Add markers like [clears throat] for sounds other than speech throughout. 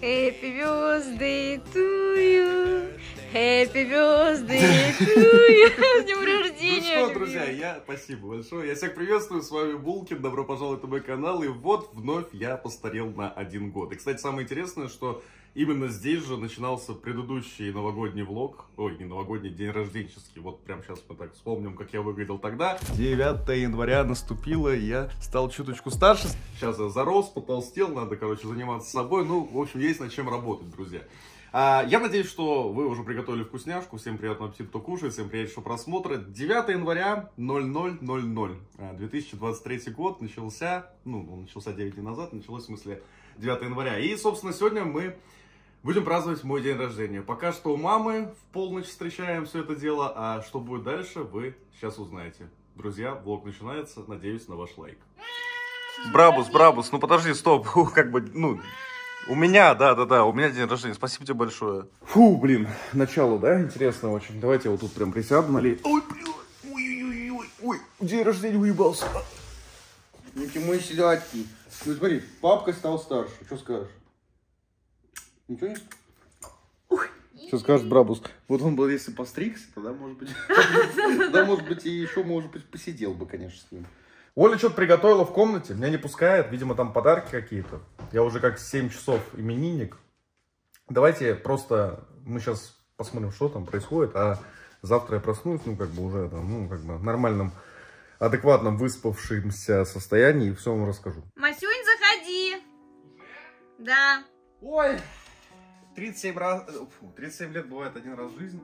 Happy birthday to you. Happy birthday to you. [laughs] С днем Ну рождения. что, любимый. друзья, я спасибо большое. Я всех приветствую, с вами Булкин, добро пожаловать на мой канал. И вот вновь я постарел на один год. И, кстати, самое интересное, что именно здесь же начинался предыдущий новогодний влог. Ой, не новогодний, день рожденческий. Вот прям сейчас мы так вспомним, как я выглядел тогда. 9 января наступило, я стал чуточку старше. Сейчас я зарос, потолстел, надо, короче, заниматься собой. Ну, в общем, есть над чем работать, друзья. А, Я надеюсь, что вы уже приготовили вкусняшку. Всем приятного аппетита, кто кушает. Всем приятного просмотра. 9 января 0000. А, 2023 год начался, ну, он начался 9 дней назад, началось в смысле 9 января. И, собственно, сегодня мы будем праздновать мой день рождения. Пока что у мамы в полночь встречаем все это дело, а что будет дальше, вы сейчас узнаете. Друзья, влог начинается. Надеюсь на ваш лайк. Брабус, Брабус, ну подожди, стоп, как бы, ну, у меня, да, да, да, у меня день рождения. Спасибо тебе большое. Фу, блин, начало, да, интересно очень. Давайте я вот тут прям присяду, налей. Ой, блин, ой-ой-ой, ой, день рождения уебался. Ну ты мой сладкий. Ну смотри, папка стал старше. Что скажешь? Ничего не Что скажет Брабус? Вот он был, если постригся, тогда, может быть... [laughs] Да, может быть, и еще, может быть, посидел бы, конечно, с ним. Оля что-то приготовила в комнате, меня не пускает, видимо, там подарки какие-то. Я уже как 7 часов именинник. Давайте просто мы сейчас посмотрим, что там происходит, а завтра я проснусь, ну, как бы уже там, ну, как бы в нормальном, адекватном, выспавшемся состоянии и все вам расскажу. Масюнь, заходи. Да. Ой, 37 раз, э, фу, 37 лет бывает один раз в жизни.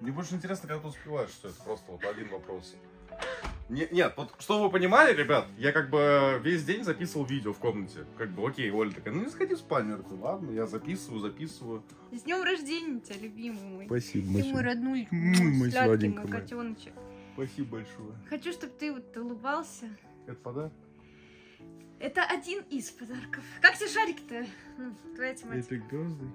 Мне больше интересно, когда ты успеваешь все это, просто вот один вопрос. Не- нет, вот что вы понимали, ребят, я как бы весь день записывал видео в комнате. Как бы, окей, Оля такая, ну не сходи в спальню. Я такой, ладно, я записываю, записываю. С днем рождения тебя, любимый мой. Спасибо, Ты мой роднуль, М, мой сладкий, мой. котеночек. Спасибо большое. Хочу, чтобы ты вот улыбался. Это подарок? Это один из подарков. Как тебе шарик-то? Ну, твоя тематика. грозный.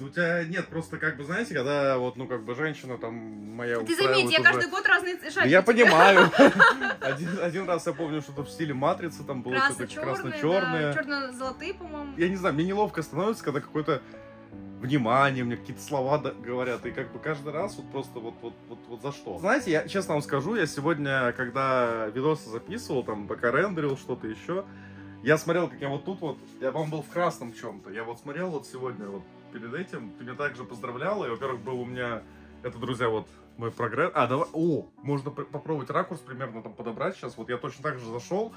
Ну, у тебя нет, просто как бы, знаете, когда вот, ну, как бы женщина там моя Ты заметь, я уже- каждый год разные шарики. я понимаю. [laughs] Один, один раз я помню, что-то в стиле матрицы там было что-то красно-черное. да, черно-золотые, по-моему. Я не знаю, мне неловко становится, когда какое-то внимание, мне какие-то слова говорят, и как бы каждый раз вот просто вот, вот, вот, вот за что. Знаете, я честно вам скажу, я сегодня, когда видосы записывал, там, пока рендерил что-то еще, я смотрел, как я вот тут вот, я, по-моему, был в красном чем-то, я вот смотрел вот сегодня вот перед этим, ты меня также поздравляла, и, во-первых, был у меня, это, друзья, вот мой прогресс, а, давай, о, можно пр- попробовать ракурс примерно там подобрать сейчас, вот я точно так же зашел,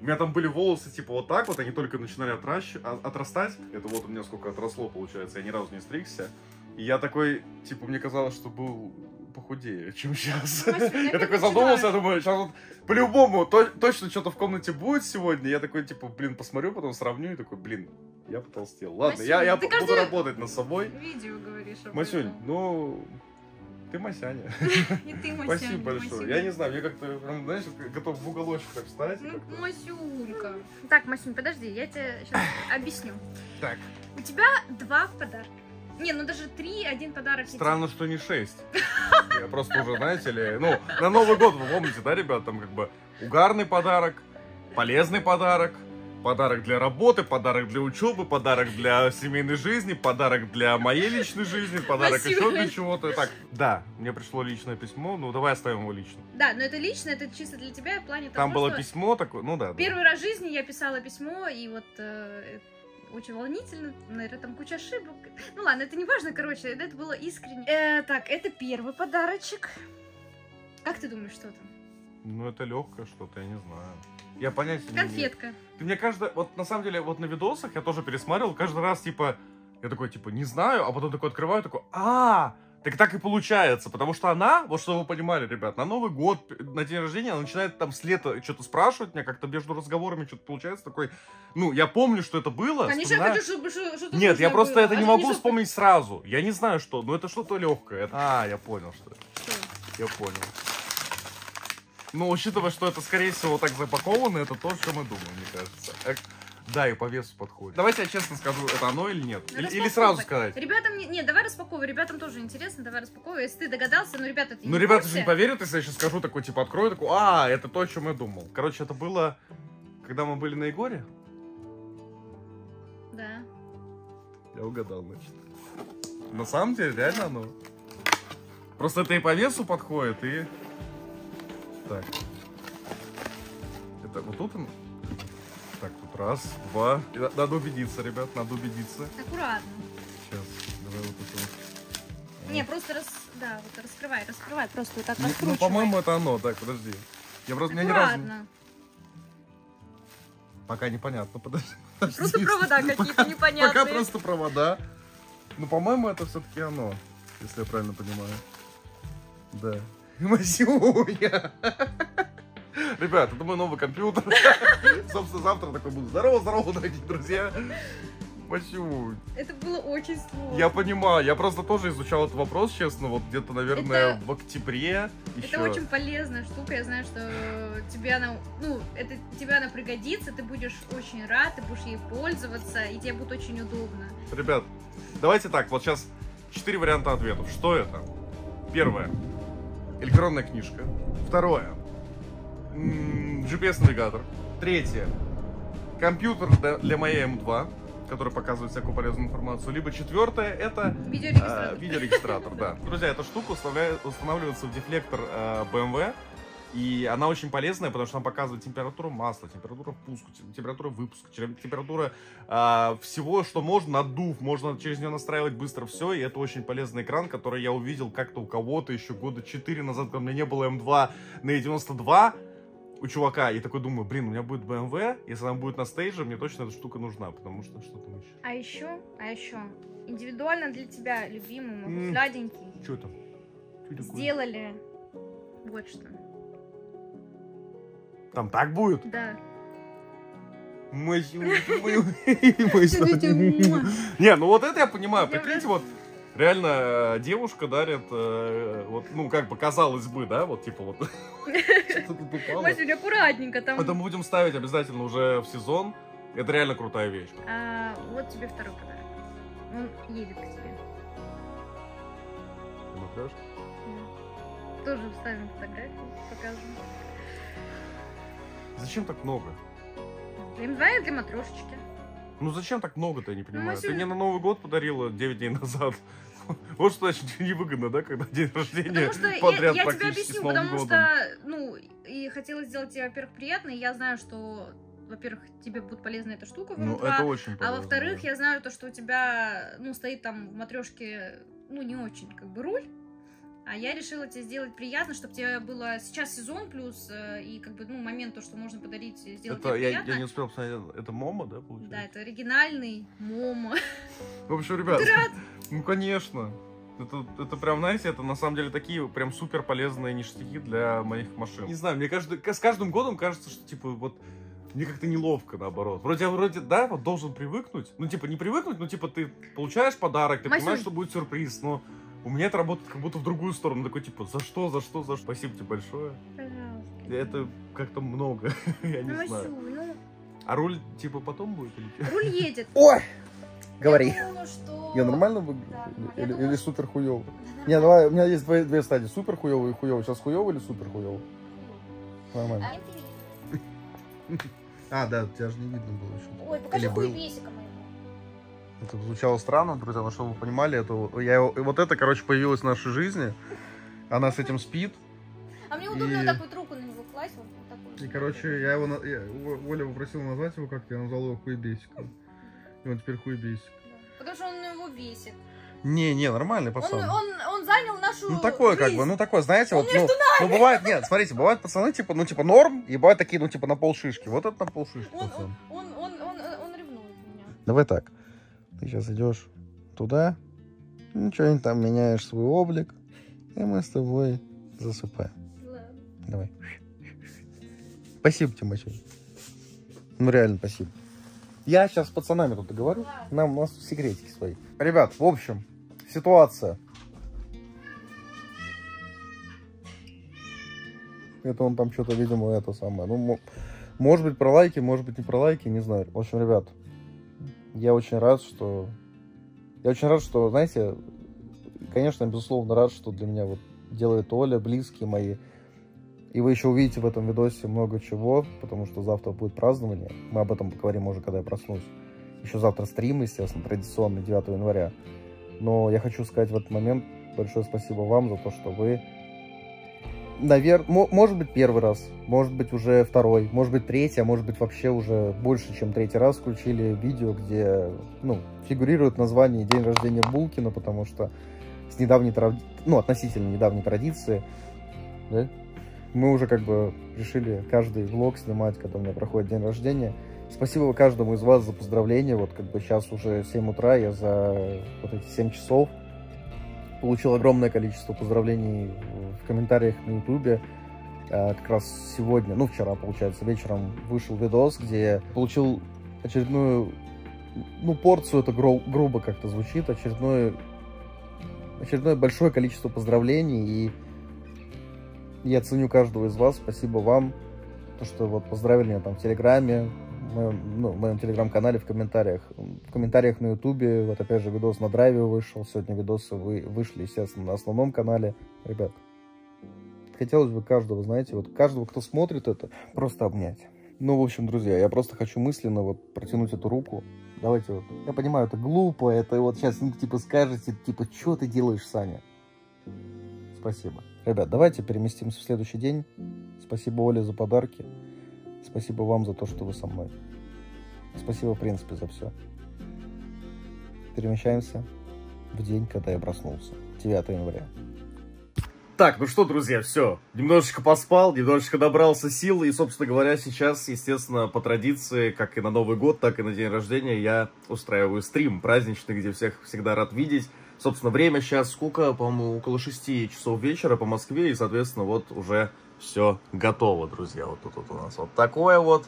у меня там были волосы типа вот так вот, они только начинали отращ... а- отрастать. Это вот у меня сколько отросло, получается, я ни разу не стригся. И я такой, типа, мне казалось, что был похудее, чем сейчас. Ну, Я такой задумался, я думаю, сейчас вот по-любому то- точно что-то в комнате будет сегодня. Я такой, типа, блин, посмотрю, потом сравню и такой, блин, я потолстел. Ладно, я, я буду работать над собой. Видео говоришь об Масюнь, ну, ты Масяня. [laughs] И ты, Масюнь, Спасибо большое. Я не знаю, мне как-то, прям, знаешь, готов в уголочек так встать. Ну. Масюнька. Так, Масюнь, подожди, я тебе сейчас объясню. Так. У тебя два подарка. Не, ну даже три, один подарок. Странно, что не 6. Я просто уже, знаете ли, ну, на Новый год, вы помните, да, ребят, там как бы угарный подарок, полезный подарок, подарок для работы, подарок для учебы, подарок для семейной жизни, подарок для моей личной жизни, подарок Спасибо. еще для чего-то. Так, да, мне пришло личное письмо, ну давай оставим его лично. Да, но это лично, это чисто для тебя в плане того, Там было что письмо такое, ну да. да. Первый раз в жизни я писала письмо, и вот э, очень волнительно, наверное, там куча ошибок. Ну ладно, это не важно, короче, это было искренне. Э, так, это первый подарочек. Как ты думаешь, что там? Ну это легкое что-то, я не знаю. Я понятия не имею. Конфетка. Ты мне каждый, вот на самом деле, вот на видосах я тоже пересматривал, каждый раз, типа, я такой, типа, не знаю, а потом такой открываю, такой, а, так так и получается, потому что она, вот что вы понимали, ребят, на Новый год, на день рождения, она начинает там с лета что-то спрашивать меня, как-то между разговорами что-то получается, такой, ну, я помню, что это было, Конечно, я вспоминаю. хочу, чтобы что- что-то Нет, я просто было. это А не могу что- вспомнить сразу, я не знаю, что, но это что-то легкое. А, я понял, что это. что? Я понял. Ну, учитывая, что это, скорее всего, так запаковано, это то, что мы думаем, мне кажется. Да, и по весу подходит. Давайте я честно скажу, это оно или нет? Или, или Распаковывай. сразу сказать? Ребятам, не, не, давай распаковывай, ребятам тоже интересно, давай распаковывай. Если ты догадался, ну, ребята, ты Ну, не ребята же не поверят, если я сейчас скажу, такой, типа, открою, такой, а, это то, о чем я думал. Короче, это было, когда мы были на Егоре. Да. Я угадал, значит. На самом деле, реально оно. Просто это и по весу подходит, и... Так. Это вот тут он... Раз, два. Надо убедиться, ребят, надо убедиться. Аккуратно. Сейчас, давай вот это вот. Не, просто рас... Да, вот раскрывай, раскрывай, просто вот так Ну, Ну, раскручивай. по-моему, это оно. Так, подожди. Я просто... меня ни разу... Аккуратно. Пока непонятно, подожди. Просто провода какие-то Пока- непонятные. Пока просто провода. Ну, по-моему, это все-таки оно, если я правильно понимаю. Да. Масюня. [laughs] Ребят, это мой новый компьютер. [laughs] Собственно, завтра такой буду. Здорово, здорово, дорогие друзья. Масюнь. Это было очень сложно. Я понимаю, я просто тоже изучал этот вопрос, честно, вот где-то, наверное, Это- в октябре еще. Это очень полезная штука, я знаю, что тебе она, ну, это тебе она пригодится, ты будешь очень рад, ты будешь ей пользоваться, и тебе будет очень удобно. Ребят, давайте так, вот сейчас четыре варианта ответов. Что это? Первое. Электронная книжка. Второе. GPS-навигатор. Третье. Компьютер для- моей М2, который показывает всякую полезную информацию. Либо четвертое, это э, Видеорегистратор. видеорегистратор, да. [laughs] Друзья, эта штука устанавливает- устанавливается в дефлектор э, BMW. И она очень полезная, потому что она показывает температуру масла, температуру впуска, тем- температуру выпуска, температура а, всего, что можно, надув, можно через нее настраивать быстро все, и это очень полезный экран, который я увидел как-то у кого-то еще года 4 назад, когда у меня не было М2 на E92 у чувака, и такой думаю, блин, у меня будет BMW, если она будет на стейже, мне точно эта штука нужна, потому что что там еще? А еще, а еще, индивидуально для тебя, любимый, мой М. сладенький, Что там? Такое? сделали вот что. Там так будет? Да. [laughs] [laughs] Не, ну вот это я понимаю. Прикиньте, вот реально э, девушка дарит, э, вот, ну, как бы казалось бы, да, вот типа вот. [laughs] Масюнь, аккуратненько там. Это мы будем ставить обязательно уже в сезон. Это реально крутая вещь. А, вот тебе второй подарок. Он едет к тебе. Смотришь? Да. Тоже вставим фотографию, покажем. Зачем так много? Для М2 и для матрешечки. Ну зачем так много-то, я не понимаю. Масюнь- Ты мне на Новый год подарила 9 дней назад. [laughs] Вот что значит [laughs] невыгодно, да, когда день рождения Потому что я, подряд я тебе практически с объясню, потому годом. что, ну, и хотела сделать тебе, во-первых, приятно, и я знаю, что, во-первых, тебе будет полезна эта штука Ну, М2, это очень а полезно, во-вторых, да. я знаю то, что у тебя, ну, стоит там в матрешке, ну, не очень, как бы, руль, а я решила тебе сделать приятно, чтобы тебе было сейчас сезон плюс, э, и, как бы, ну, момент то, что можно подарить, сделать Это тебе я, приятно. я не успел посмотреть, это Momo, да, получается? Да, это оригинальный Momo. [laughs] В общем, ребят, Ты рад? ну конечно. Это, это прям, знаете, это на самом деле такие прям супер полезные ништяки для моих машин. Не знаю, мне каждый, с каждым годом кажется, что типа вот мне как-то неловко наоборот. Вроде вроде, да, вот должен привыкнуть. Ну, типа, не привыкнуть, но типа ты получаешь подарок, ты Масюнь. понимаешь, что будет сюрприз, но у меня это работает как будто в другую сторону. Такой, типа, за что, за что, за что? Спасибо тебе большое. Пожалуйста. Это как-то много, [laughs] я не Ну, знаю. Ну, А руль, типа, потом будет [laughs] руль едет. Ой! Говори. Я думаю, что... Я нормально выгляжу? Или, супер хуёво? [laughs] Не, давай, у меня есть две, стадии. Супер хуёво и хуёво. Сейчас хуёво или супер хуёво? Нормально. А, да, тебя же не видно было еще. Ой, покажи был. хуебесика моего. Это звучало странно, друзья, но чтобы вы понимали, это вот- я вот это, короче, появилось в нашей жизни. Она с этим спит. А мне удобно И- вот так вот руку на него класть, вот, вот такую. И, короче, я его... на- я- Оля попросила назвать его как-то, я назвал его хуебесиком. И он теперь хуебесик. Да. Потому что он его бесит. Не, не, нормальный Он, пацан. он, он занял нашу Ну такое как жизнь. бы, ну такое, знаете, Он вот, ну, ну бывает, нет, смотрите, бывают пацаны типа, ну типа норм, и бывают такие, ну типа на полшишки. Вот это на полшишки, Он, пацан. он, он, он, он, он ревнует меня. Давай так, ты сейчас идешь туда, ну что-нибудь там меняешь свой облик, и мы с тобой засыпаем. Давай. Спасибо, Тимофей. Ну реально спасибо. Я сейчас с пацанами тут. Ладно. Нам у нас секретики свои. Ребят, в общем, ситуация. Это он там что-то, видимо, это самое. Ну, мо- может быть, про лайки, может быть, не про лайки, не знаю. В общем, ребят, я очень рад, что... Я очень рад, что, знаете, конечно, безусловно, рад, что для меня вот делает Оля, близкие мои. И вы еще увидите в этом видосе много чего, потому что завтра будет празднование. Мы об этом поговорим уже, когда я проснусь. Еще завтра стрим, естественно, традиционный 9 января. Но я хочу сказать в этот момент большое спасибо вам за то, что вы наверное, может быть первый раз, может быть уже второй, может быть третий, а может быть вообще уже больше, чем третий раз включили видео, где, ну, фигурирует название день рождения Булкина, потому что с недавней, ну, относительно недавней традиции, да, мы уже как бы решили каждый влог снимать, когда у меня проходит день рождения. Спасибо каждому из вас за поздравления. Вот как бы сейчас уже 7 утра, я за вот эти 7 часов получил огромное количество поздравлений в комментариях на ютубе. А, как раз сегодня, ну вчера, получается, вечером вышел видос, где получил очередную, ну порцию, это гру грубо как-то звучит, очередное, очередное большое количество поздравлений. И я ценю каждого из вас. Спасибо вам, то, что вот поздравили меня там в Телеграме, моем, ну, в моем телеграм-канале, в комментариях. В комментариях на ютубе, вот опять же видос на драйве вышел, сегодня видосы вы, вышли, естественно, на основном канале. Ребят, хотелось бы каждого, знаете, вот каждого, кто смотрит это, просто обнять. Ну, в общем, друзья, я просто хочу мысленно вот протянуть эту руку. Давайте вот, я понимаю, это глупо, это вот сейчас, типа, скажете, типа, что ты делаешь, Саня? Спасибо. Ребят, давайте переместимся в следующий день. Спасибо Оле за подарки. Спасибо вам за то, что вы со мной. Спасибо, в принципе, за все. Перемещаемся в день, когда я проснулся. 9 января. Так, ну что, друзья, все. Немножечко поспал, немножечко добрался сил. И, собственно говоря, сейчас, естественно, по традиции, как и на Новый год, так и на день рождения, я устраиваю стрим праздничный, где всех всегда рад видеть. Собственно, время сейчас сколько? По-моему, около 6 часов вечера по Москве. И, соответственно, вот уже все готово, друзья. Вот тут вот у нас вот такое вот.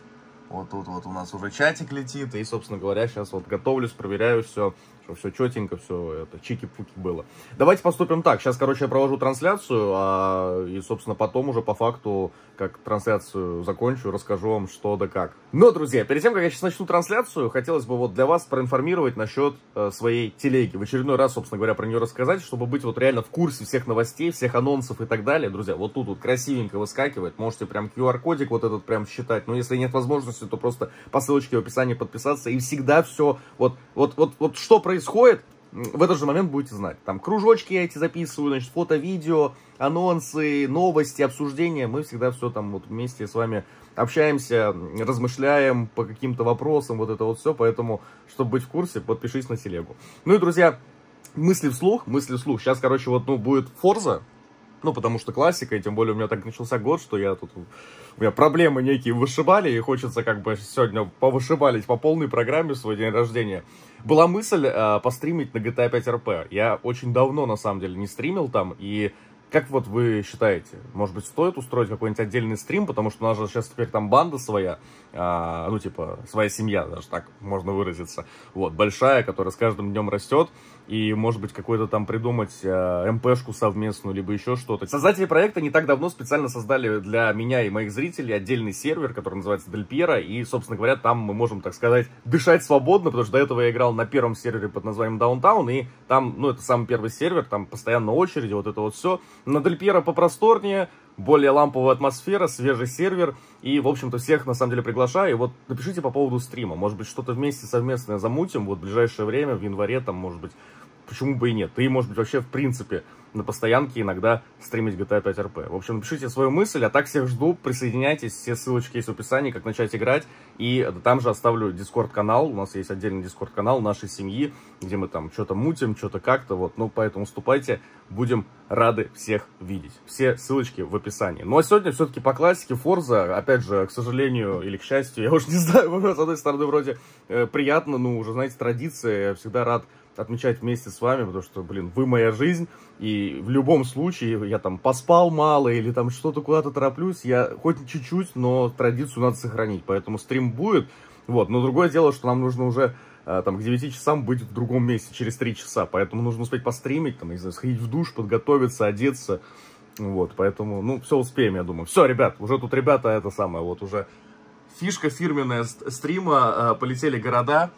Вот тут вот у нас уже чатик летит. И, собственно говоря, сейчас вот готовлюсь, проверяю все что все четенько, все это чики-пуки было. Давайте поступим так. Сейчас, короче, я провожу трансляцию, а, и, собственно, потом уже по факту, как трансляцию закончу, расскажу вам, что да как. Но, друзья, перед тем, как я сейчас начну трансляцию, хотелось бы вот для вас проинформировать насчет э, своей телеги. В очередной раз, собственно говоря, про нее рассказать, чтобы быть вот реально в курсе всех новостей, всех анонсов и так далее. Друзья, вот тут вот красивенько выскакивает. Можете прям QR-кодик вот этот прям считать. Но если нет возможности, то просто по ссылочке в описании подписаться. И всегда все, вот, вот, вот, вот что происходит происходит, в этот же момент будете знать. Там кружочки я эти записываю, значит, фото, видео, анонсы, новости, обсуждения. Мы всегда все там вот вместе с вами общаемся, размышляем по каким-то вопросам, вот это вот все. Поэтому, чтобы быть в курсе, подпишись на телегу. Ну и, друзья, мысли вслух, мысли вслух. Сейчас, короче, вот, ну, будет Форза, ну, потому что классика, и тем более у меня так начался год, что я тут... У меня проблемы некие вышибали, и хочется как бы сегодня повышибалить по полной программе свой день рождения. Была мысль э, постримить на GTA 5 RP. Я очень давно, на самом деле, не стримил там, и как вот вы считаете, может быть, стоит устроить какой-нибудь отдельный стрим, потому что у нас же сейчас теперь там банда своя, а, ну, типа, своя семья, даже так можно выразиться, вот, большая, которая с каждым днем растет, и, может быть, какой-то там придумать э, МПшку совместную, либо еще что-то. Создатели проекта не так давно специально создали для меня и моих зрителей отдельный сервер, который называется Дельпьера, и, собственно говоря, там мы можем, так сказать, дышать свободно, потому что до этого я играл на первом сервере под названием Downtown, и там, ну, это самый первый сервер, там постоянно очереди, вот это вот все. На Дельпьера попросторнее, более ламповая атмосфера, свежий сервер. И, в общем-то, всех, на самом деле, приглашаю. И вот напишите по поводу стрима. Может быть, что-то вместе совместное замутим. Вот в ближайшее время, в январе, там, может быть, почему бы и нет. И, может быть, вообще, в принципе, на постоянке иногда стримить GTA 5 RP. В общем, напишите свою мысль, а так всех жду, присоединяйтесь, все ссылочки есть в описании, как начать играть, и там же оставлю дискорд-канал, у нас есть отдельный дискорд-канал нашей семьи, где мы там что-то мутим, что-то как-то, вот, ну, поэтому вступайте, будем рады всех видеть. Все ссылочки в описании. Ну, а сегодня все-таки по классике Forza, опять же, к сожалению или к счастью, я [laughs] уж не знаю, [laughs] с одной стороны, вроде э, приятно, ну, уже, знаете, традиция, я всегда рад отмечать вместе с вами, потому что, блин, вы моя жизнь, и в любом случае я там поспал мало или там что-то куда-то тороплюсь, я хоть чуть-чуть, но традицию надо сохранить, поэтому стрим будет, вот, но другое дело, что нам нужно уже э, там к 9 часам быть в другом месте через 3 часа, поэтому нужно успеть постримить, там, не знаю, сходить в душ, подготовиться, одеться, вот, поэтому, ну, все успеем, я думаю. Все, ребят, уже тут ребята, это самое, вот уже фишка фирменная стрима, э, полетели города,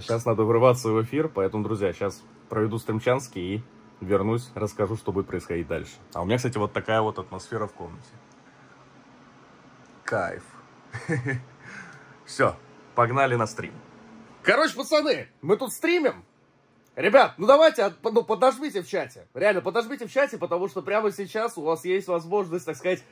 Сейчас надо врываться в эфир, поэтому, друзья, сейчас проведу стримчанский и вернусь, расскажу, что будет происходить дальше. А у меня, кстати, вот такая вот атмосфера в комнате. Кайф. [laughs] Все, погнали на стрим. Короче, пацаны, мы тут стримим. Ребят, ну давайте, ну подожмите в чате. Реально, подожмите в чате, потому что прямо сейчас у вас есть возможность, так сказать,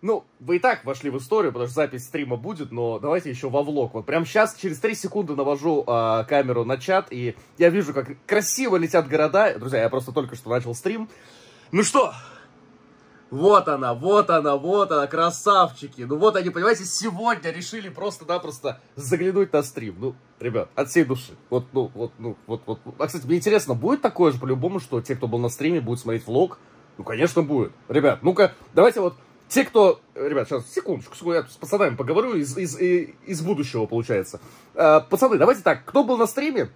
ну, вы и так вошли в историю, потому что запись стрима будет, но давайте еще во влог. Вот прямо сейчас, через 3 секунды навожу а, камеру на чат, и я вижу, как красиво летят города. Друзья, я просто только что начал стрим. Ну что, вот она, вот она, вот она, красавчики. Ну вот они, понимаете, сегодня решили просто-напросто заглянуть на стрим. Ну, ребят, от всей души. Вот, ну, вот, ну, вот, вот. А, кстати, мне интересно, будет такое же по-любому, что те, кто был на стриме, будут смотреть влог? Ну, конечно, будет. Ребят, ну-ка, давайте вот те, кто... Ребят, сейчас, секундочку, я с пацанами поговорю из, из, из будущего, получается. А, пацаны, давайте так, кто был на стриме,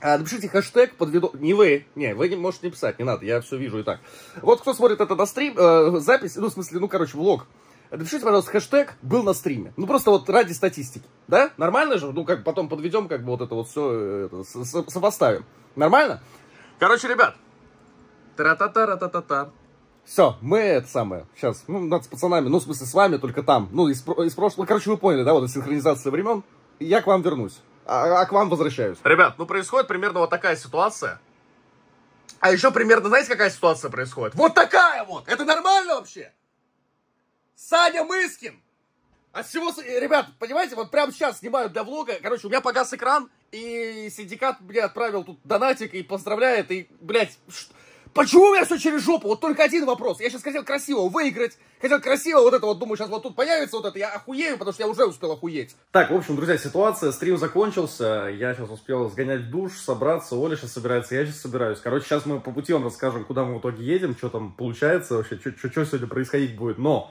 а, напишите хэштег под видео... Не вы, не, вы не можете не писать, не надо, я все вижу и так. Вот кто смотрит это на стрим, э, запись, ну, в смысле, ну, короче, влог, напишите, пожалуйста, хэштег «был на стриме». Ну, просто вот ради статистики, да? Нормально же? Ну, как потом подведем, как бы вот это вот все сопоставим. Нормально? Короче, ребят, тра-та-та-ра-та-та-та. Все, мы это самое, сейчас, ну, надо с пацанами, ну, в смысле, с вами, только там, ну, из, из прошлого, короче, вы поняли, да, вот синхронизация времен, я к вам вернусь, а, а к вам возвращаюсь. Ребят, ну, происходит примерно вот такая ситуация. А еще примерно, знаете, какая ситуация происходит? Вот такая вот! Это нормально вообще? Саня Мыскин! От всего... э, Ребят, понимаете, вот прямо сейчас снимаю для влога. Короче, у меня погас экран, и синдикат мне отправил тут донатик и поздравляет, и, блядь, ш- Почему у меня все через жопу? Вот только один вопрос. Я сейчас хотел красиво выиграть, хотел красиво вот это вот, думаю, сейчас вот тут появится вот это, я охуею, потому что я уже успел охуеть. Так, в общем, друзья, ситуация, стрим закончился, я сейчас успел сгонять душ, собраться, Оля сейчас собирается, я сейчас собираюсь. Короче, сейчас мы по пути вам расскажем, куда мы в итоге едем, что там получается вообще, что сегодня происходить будет. Но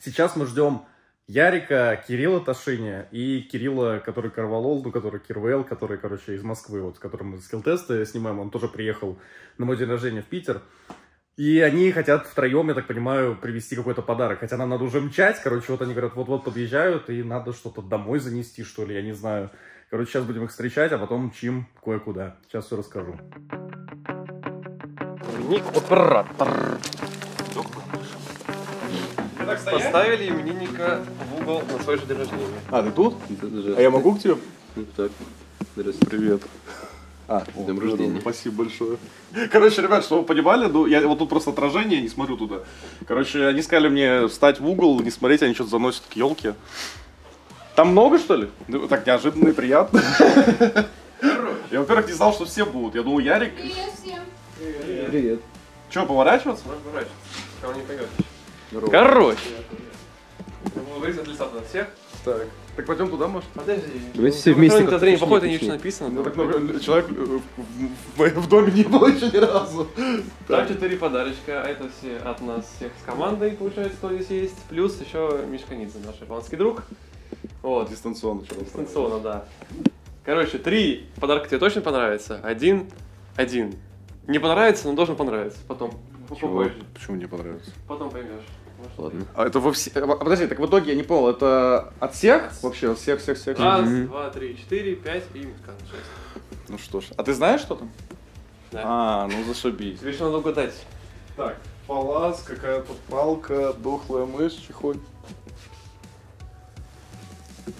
сейчас мы ждем Ярика, Кирилла Ташиня и Кирилла, который Карвалол, ну, который Кирвел, который, короче, из Москвы, вот, с которым мы скилл-тесты снимаем, он тоже приехал на мой день рождения в Питер. И они хотят втроем, я так понимаю, привезти какой-то подарок. Хотя нам надо уже мчать. Короче, вот они говорят, вот-вот подъезжают, и надо что-то домой занести, что ли, я не знаю. Короче, сейчас будем их встречать, а потом мчим кое-куда. Сейчас все расскажу. Ник оператор. Поставили именинника в угол на свой же день рождения. А, ты тут? А я могу к тебе? Ну, Так. Здравствуйте. Привет. А, С днем рождения. Спасибо большое. Короче, ребят, чтобы вы понимали, ну, я вот тут просто отражение, не смотрю туда. Короче, они сказали мне встать в угол, не смотреть, они что-то заносят к елке. Там много, что ли? Ну, Так неожиданно и приятно. Я, во-первых, не знал, что все будут. Я думал, Ярик... Привет. Что, поворачиваться? Можно брать. Кого не поймет. Здорово. Короче. Вырезать лица всех. Так. Так пойдем туда, может? Подожди. Давайте все вместе Это зрение точнее, походу, не написано. Ну, так много человек э, в, в- в доме не было еще ни разу. Там четыре подарочка, а это все от нас всех с командой, получается, кто здесь есть. Плюс еще Мишка Нидзе, наш японский друг. Вот, Дистанционно дистанционно, да. Короче, три подарка тебе точно понравится. Один, один. Не понравится, но должен понравиться. Потом. Попозже. Почему не понравится? Потом поймешь. Ладно. А это во все... а, Подожди, так в итоге я не понял, это от всех? Вообще, от всех, всех, всех? Раз, Мгм. два, три, четыре, пять и. Шесть. Ну что ж. А ты знаешь, что там? Да. А, ну зашибись. Тебе еще надо угадать. Так, палас, какая-то палка, дохлая мышь, чехонь.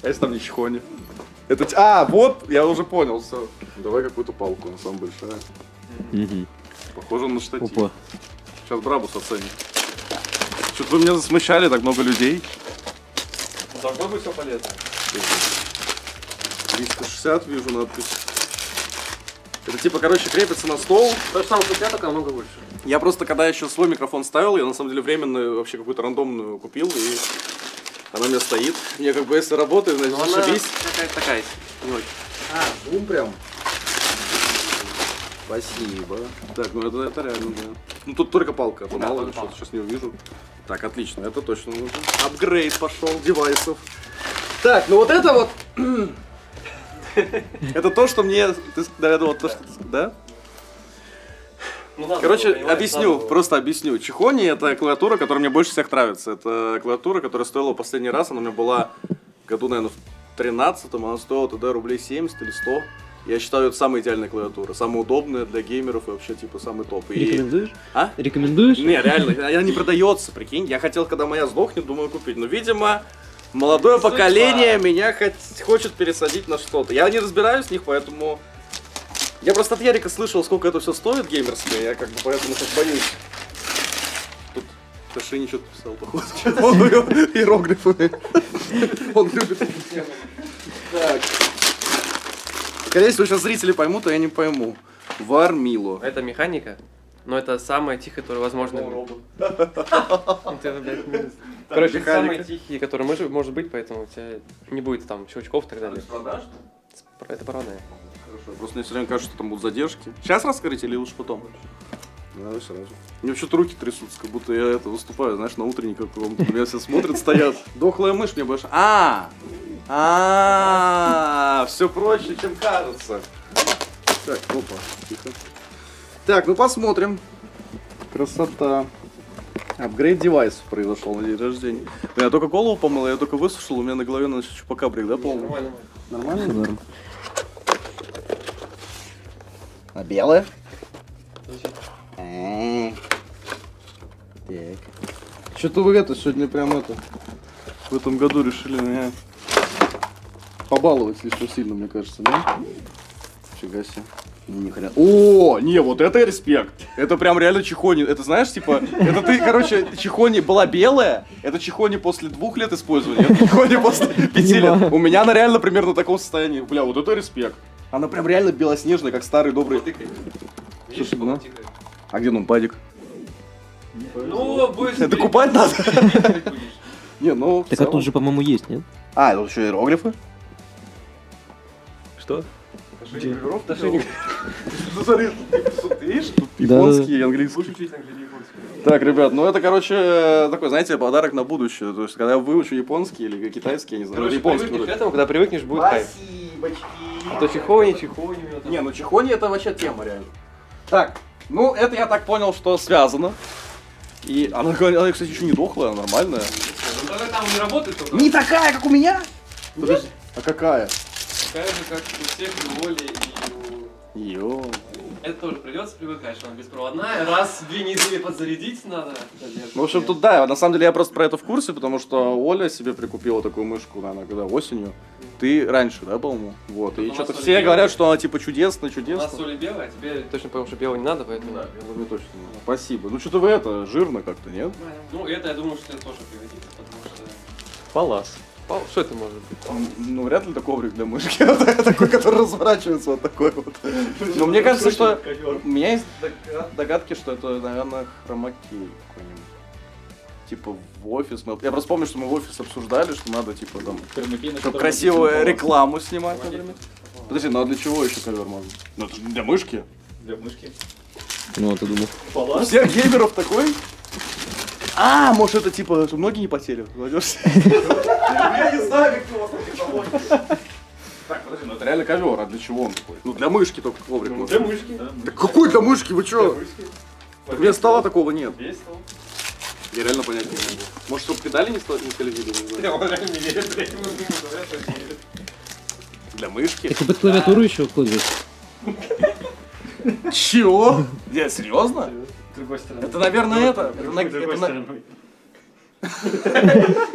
А если там не чехоня? Это... А, вот, я уже понял, все. Давай какую-то палку, она самая большая. Похоже на штатив. Опа. Сейчас Брабус оценит. Что-то вы меня засмущали, так много людей. Должно быть все полезно. 360 вижу надпись. Это типа, короче, крепится на стол. То же самое, что у тебя, только намного больше. Я просто, когда еще свой микрофон ставил, я на самом деле временно вообще какую-то рандомную купил, и она у меня стоит. Мне как бы, если работает, значит, Но она зашибись. какая-то такая, не очень. А, бум прям. Спасибо. Так, ну это, это реально, да. Ну тут только палка, а то Да, мало ли сейчас не увижу. Так, отлично, это точно нужно. Апгрейд пошел девайсов. Так, ну вот это вот... [clears throat] Это то, что мне... Ты, да, это вот то, что ты... Да? Ну, Короче, объясню, просто объясню. Чихони это клавиатура, которая мне больше всех нравится. Это клавиатура, которая стоила последний раз, она у меня была году, наверное, в 13 она стоила тогда рублей 70 или 100. Я считаю, это самая идеальная клавиатура, самая удобная для геймеров и вообще, типа, самый топ. И... Рекомендуешь? А? Рекомендуешь? Не, реально, она не продается, прикинь. Я хотел, когда моя сдохнет, думаю, купить. Но, видимо, Молодое поколение меня хот- хочет пересадить на что-то. Я не разбираюсь в них, поэтому... Я просто от Ярика слышал, сколько это все стоит геймерское, я как бы поэтому сейчас боюсь. Тут Ташини что-то писал, походу. [laughs] Иероглифы. [laughs] Он любит эти темы. Так. Скорее всего, сейчас зрители поймут, а я не пойму. Вармило. Это механика, но это самое тихое, которое возможно. [laughs] Короче, это самые механика. тихие, которые может, может быть, поэтому у тебя не будет там щелчков и так далее. Это парадная. Хорошо, просто мне все время кажется, что там будут задержки. Сейчас раскрыть или лучше потом? Давай сразу. У меня что-то руки трясутся, как будто я это выступаю, знаешь, на утренник каком-то. Меня все смотрят, стоят. Дохлая мышь мне больше. А! А! Все проще, чем кажется. Так, опа, тихо. Так, ну посмотрим. Красота. Апгрейд девайсов произошел на день рождения. Я только голову помыл, я только высушил, у меня на голове значит чупакабрик, да, полный? Нормально. Нормально? Норм. А белая? Так. Что-то вы это сегодня прям это в этом году решили меня побаловать слишком сильно, мне кажется, да? Фига себе. Ни хрена. О, не, вот это респект. Это прям реально чехони. Это знаешь, типа, это ты, короче, чехони была белая, это чехони после двух лет использования, это чехони после пяти лет. У меня она реально примерно в таком состоянии. Бля, вот это респект. Она прям реально белоснежная, как старый добрый. Да? тихо? А где номпадик? Ну, будешь... Это купать надо? Не, ну... Так а тут же, по-моему, есть, нет? А, тут еще иероглифы. Что? [laughs] Ну смотри, тут, видишь, тут Да. японский и английский. Будешь учить английский. Так, ребят, ну это, короче, такой, знаете, подарок на будущее. То есть, когда я выучу японский или китайский, я не знаю, Короче, японский привыкнешь к этому, когда привыкнешь, будет кайф. А то чихони, чихони. у него там. Не, ну чихони это вообще тема, реально. Так, ну это я так понял, что связано. И она, говорит, она, кстати, еще не дохлая, нормальная. Ну, тогда там не работает только. Не такая, как у меня? Подожди, а какая? Такая же, как у всех и у Оли, и у... Йо. Это тоже придется привыкать, что она беспроводная. Раз в две недели подзарядить надо. Ну, в общем, тут да, на самом деле я просто про это в курсе, потому что Оля себе прикупила такую мышку, наверное, когда осенью. Ты раньше, да, по-моему? Вот. И что-то все белая. говорят, что она типа чудесная, У нас соли белая, а тебе точно понял, что белого не надо, поэтому... Да, думаю, точно. не надо. Спасибо. Ну что-то вы это, жирно как-то, нет? Ну, это я думаю, что это тоже пригодится, потому что... Палас. Пау, Что это может быть? Ну, вряд ли это коврик для мышки. [laughs] Такой, который разворачивается вот такой вот. Но мне кажется, что... У меня есть дога- догадки, что это, наверное, хромакей какой-нибудь. Типа в офис. мы- Я просто помню, что мы в офис обсуждали, что надо, типа, там, чтобы красивую рекламу снимать, например. Подожди, ну а для чего еще ковер можно? Ну, это же для мышки. Ну, а ты думал? У всех геймеров такой? А, может это типа, что многие не потели? Кладешь? Я не знаю, как у вас Так, подожди, ну это реально ковер, а для чего он такой? Ну для мышки только коврик. вот. мышки. Да какой для мышки, вы чё? У меня стола такого нет. Есть стол? Я реально понять не могу. Может, чтобы педали не стали, не скользили, не знаю. Я реально не верю, блядь, ему. Для мышки? Так и под клавиатуру еще кладешь. Чего? Я серьезно? С другой стороны. Это, наверное, это. Это, на- другой это. [laughs]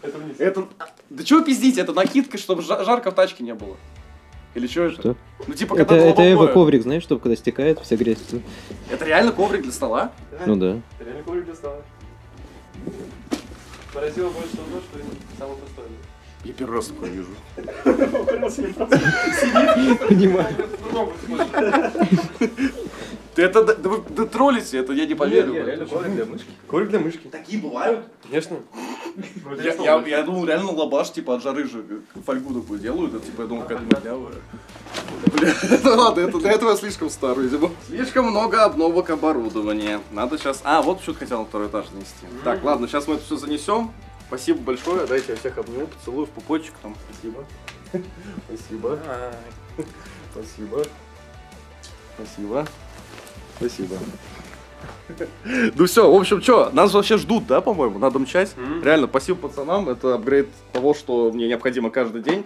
Это. Это... Да чего пиздите, это накидка, чтобы жа- жарко в тачке не было. Или что это? Что? Ну типа, Это, когда это голубое. эво-коврик, знаешь, чтобы когда стекает, вся грязь. Это реально коврик для стола? Ну да. Реально коврик для стола. Поразило больше того, что самый простой. Я первый раз такое вижу. [laughs] Понимаю. Ты это да, да вы да троллите, это я не поверю. коврик для мышки. Коврик для мышки. Такие бывают? Конечно. Я, я, я думал, реально лабаш, типа, от жары же э, фольгу такую делают, это, типа, я думал, какая-то мышлявая. Бля, [laughs] ну ладно, это, для этого я слишком стар, видимо. Слишком много обновок оборудования. Надо сейчас... А, вот что-то хотел на второй этаж занести. Так, ладно, сейчас мы это все занесем. Спасибо большое, дайте я всех обниму, поцелую в пупочек там. Спасибо. [laughs] [laughs] Спасибо. Спасибо. Спасибо. Спасибо. Ну все, в общем, что, нас вообще ждут, да, по-моему, надо мчать. Мгм. Реально, спасибо пацанам, это апгрейд того, что мне необходимо каждый день.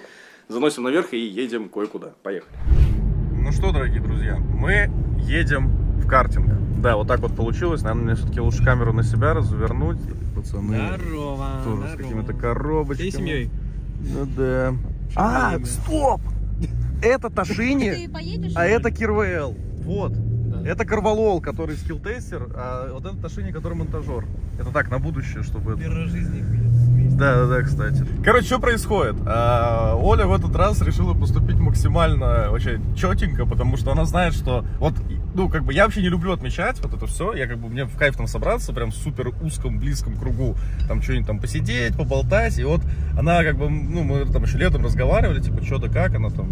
Заносим наверх и едем кое-куда. Поехали. Ну что, дорогие друзья, мы едем в картинг. Да, вот так вот получилось. Наверное, мне все-таки лучше камеру на себя развернуть. пацаны. Здорово, Тоже с какими-то коробочками. Всей семьей? Ну да. А, стоп! Это Ташини, [laughs] а это Кирвел. Вот. Это Карвалол, который скилл-тестер, а вот это Ташини, который монтажер. Это так, на будущее, чтобы... Первый жизни. Да, да, да, кстати. Короче, что происходит? А, Оля в этот раз решила поступить максимально вообще четенько, потому что она знает, что вот, ну, как бы я вообще не люблю отмечать вот это все. Я как бы, мне в кайф там собраться, прям в супер узком, близком кругу, там что-нибудь там посидеть, поболтать. И вот она как бы, ну, мы там еще летом разговаривали, типа, что да как, она там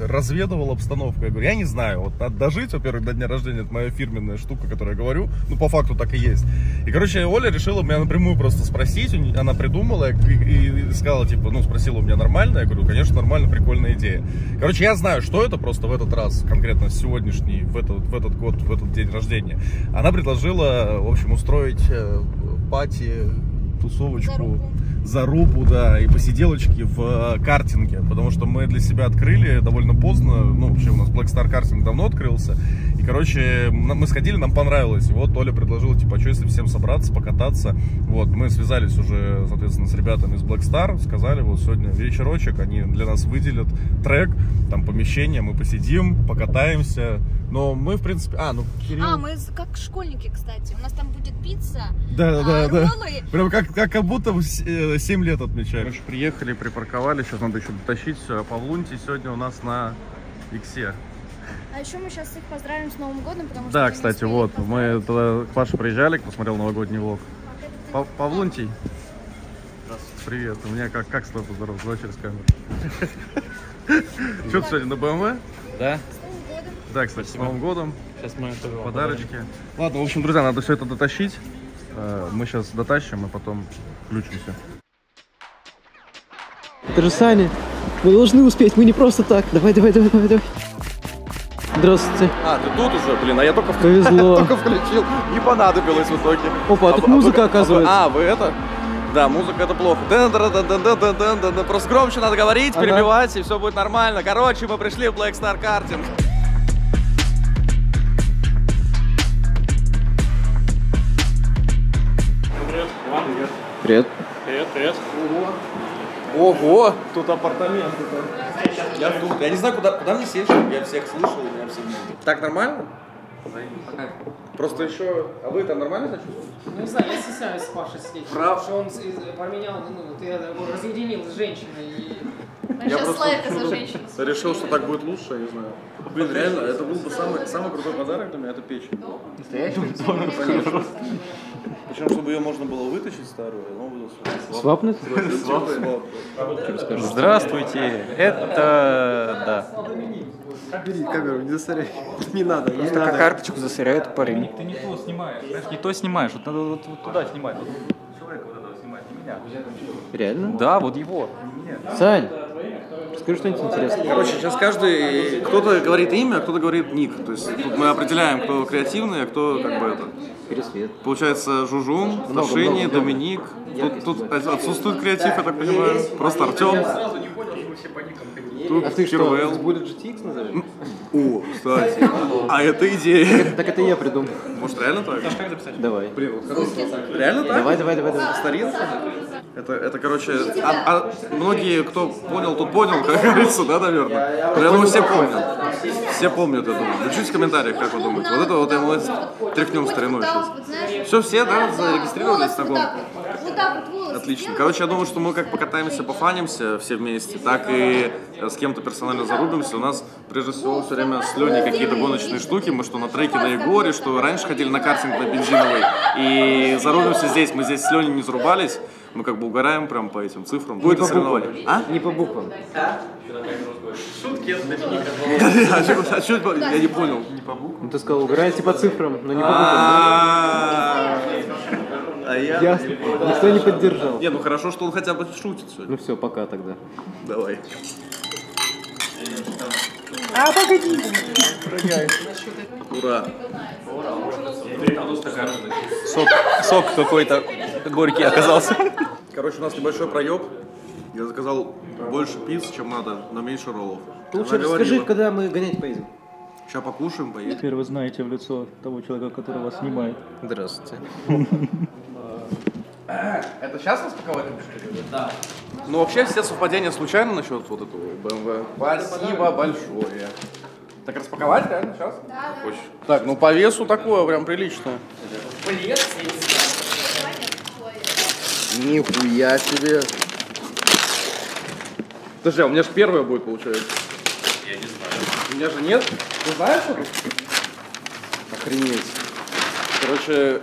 разведывал обстановку. Я говорю, я не знаю, вот дожить, во-первых, до дня рождения, это моя фирменная штука, которую я говорю, ну, по факту так и есть. И, короче, Оля решила меня напрямую просто спросить, она придумала и, и- сказала, типа, ну, спросила у меня нормально, я говорю, конечно, нормально, прикольная идея. Короче, я знаю, что это просто в этот раз, конкретно сегодняшний, в этот, в этот год, в этот день рождения. Она предложила, в общем, устроить э, пати, тусовочку Зарубу. Зарубу, да, и посиделочки в э, картинге, потому что мы для себя открыли довольно поздно, ну, вообще у нас Black Star картинг давно открылся, и, короче, мы сходили, нам понравилось, и вот Оля предложила, типа, а что если всем собраться, покататься, вот, мы связались уже, соответственно, с ребятами из Black Star, сказали, вот, сегодня вечерочек, они для нас выделят трек, там, помещение, мы посидим, покатаемся, но мы, в принципе, а, ну, Кирилл... А, мы как школьники, кстати. У нас там будет пицца, Да, а, да, да. роллы. Прям как, как, как будто 7 лет отмечаем. Короче, приехали, припарковали, сейчас надо еще дотащить все. Павлунти сегодня у нас на иксе. А еще мы сейчас их поздравим с Новым годом, потому что... Да, кстати, вот, поздравить. мы тогда к Паше приезжали, кто смотрел новогодний влог. Па- Павлунтий. Привет, у меня как, как с тобой поздороваться? Давай через камеру. Что ты сегодня на БМВ? Да? Да, кстати, с Новым годом, Сейчас мы тоже вам подарочки. Ладно, в общем, друзья, надо все это дотащить. Э, Мы сейчас дотащим и потом включимся. Это же Саня. Мы должны успеть, мы не просто так. Давай, давай, давай, давай, давай. Здравствуйте. А, ты тут уже, блин, а я только, Повезло. [laughs] только включил. Не понадобилось в итоге. Опа, а тут музыка, вы- оказывается. А, вы это? Да, музыка это плохо. Просто громче надо говорить, Ага. перебивать, и все будет нормально. Короче, мы пришли в Black Star Karting. Привет. Привет, привет. Ого, тут апартаменты. Я тут. Я не знаю, куда, куда мне сесть, чтобы я всех слышал, и меня все видели. Так нормально? Просто еще... А вы там нормально себя чувствуете? Ну, не знаю, я стесняюсь с Пашей сидеть. Прав. Потому что он из- поменял, ну, ты его разъединил с женщиной. И... А сейчас просто. Я [laughs] решил, что так будет лучше, я не знаю. Блин, реально, это был бы самый, самый крутой подарок для меня, это печень. Конечно. Причем, чтобы ее можно было вытащить старую, новую сюда. Свапнуть? Свап. Здравствуйте, это... да. Бери камеру, не засоряй. [laughs] Не надо, не надо. карточку засоряет парень. Ты не то снимаешь, знаешь, не то снимаешь, вот надо вот, туда снимать. Человека вот этого снимать, не меня. Реально? Да, вот его. Сань, расскажи что-нибудь интересное. Короче, сейчас каждый, кто-то говорит имя, а кто-то говорит ник. То есть тут мы определяем, кто креативный, а кто как бы это. Пересвет. Получается, Жужун, Ташини. Доминик. Тут, тут отсутствует креатив, я так понимаю. Просто Артем. Тут А ты что, Кирвелл. с Bullet GTX назовешь? О, кстати. А это идея. Так это я придумал. Может, реально так? Давай. Блин, вот хорошо. Реально так? Давай, давай, давай, давай. Старинка? Это, это, короче, а, а многие, кто понял, тот понял, как [laughs] говорится, да, наверное? Но я думаю, все помнят. Все помнят, я думаю. Напишите в комментариях, как вы думаете. Вот это вот мы тряхнем стариной Вот, знаешь, Все, все, да, зарегистрировались на волосы вот гонку? так вот. Вот так вот волосы Отлично. сделай. Короче, я думаю, что мы как покатаемся, пофанимся все вместе, так и с кем-то персонально зарубимся. У нас, прежде всего, все время с Леней какие-то гоночные штуки. Мы что на треке на Егоре, что раньше ходили на картинг на бензиновой. И зарубимся здесь. Мы здесь с Леней не зарубались. Мы как бы угораем прям по этим цифрам. Будет соревнование. А? Не по буквам. А чё- [laughs] а чё это? Я не понял. Ну ты сказал, угорайте по цифрам, но не по буквам. А а я... Ясно. Никто не поддержал. Не, ну хорошо, что он хотя бы шутит сегодня. Ну все, пока тогда. Давай. Ура. Сок, сок какой-то горький оказался. Короче, у нас небольшой проеб. Я заказал больше пиц, чем надо, но меньше роллов. Ты лучше расскажи, когда мы гонять поедем. Сейчас покушаем, поедем. Теперь вы знаете в лицо того человека, который вас снимает. Здравствуйте. Это сейчас распаковать Да. Ну, вообще, все совпадения случайно насчет вот этого BMW. Спасибо большое. Так распаковать реально сейчас? Да, да. Так, ну по весу такое прям приличное. Нихуя себе. Подожди, а у меня же первое будет, получается. Я не знаю. У меня же нет. Ты знаешь тут? Охренеть. Короче,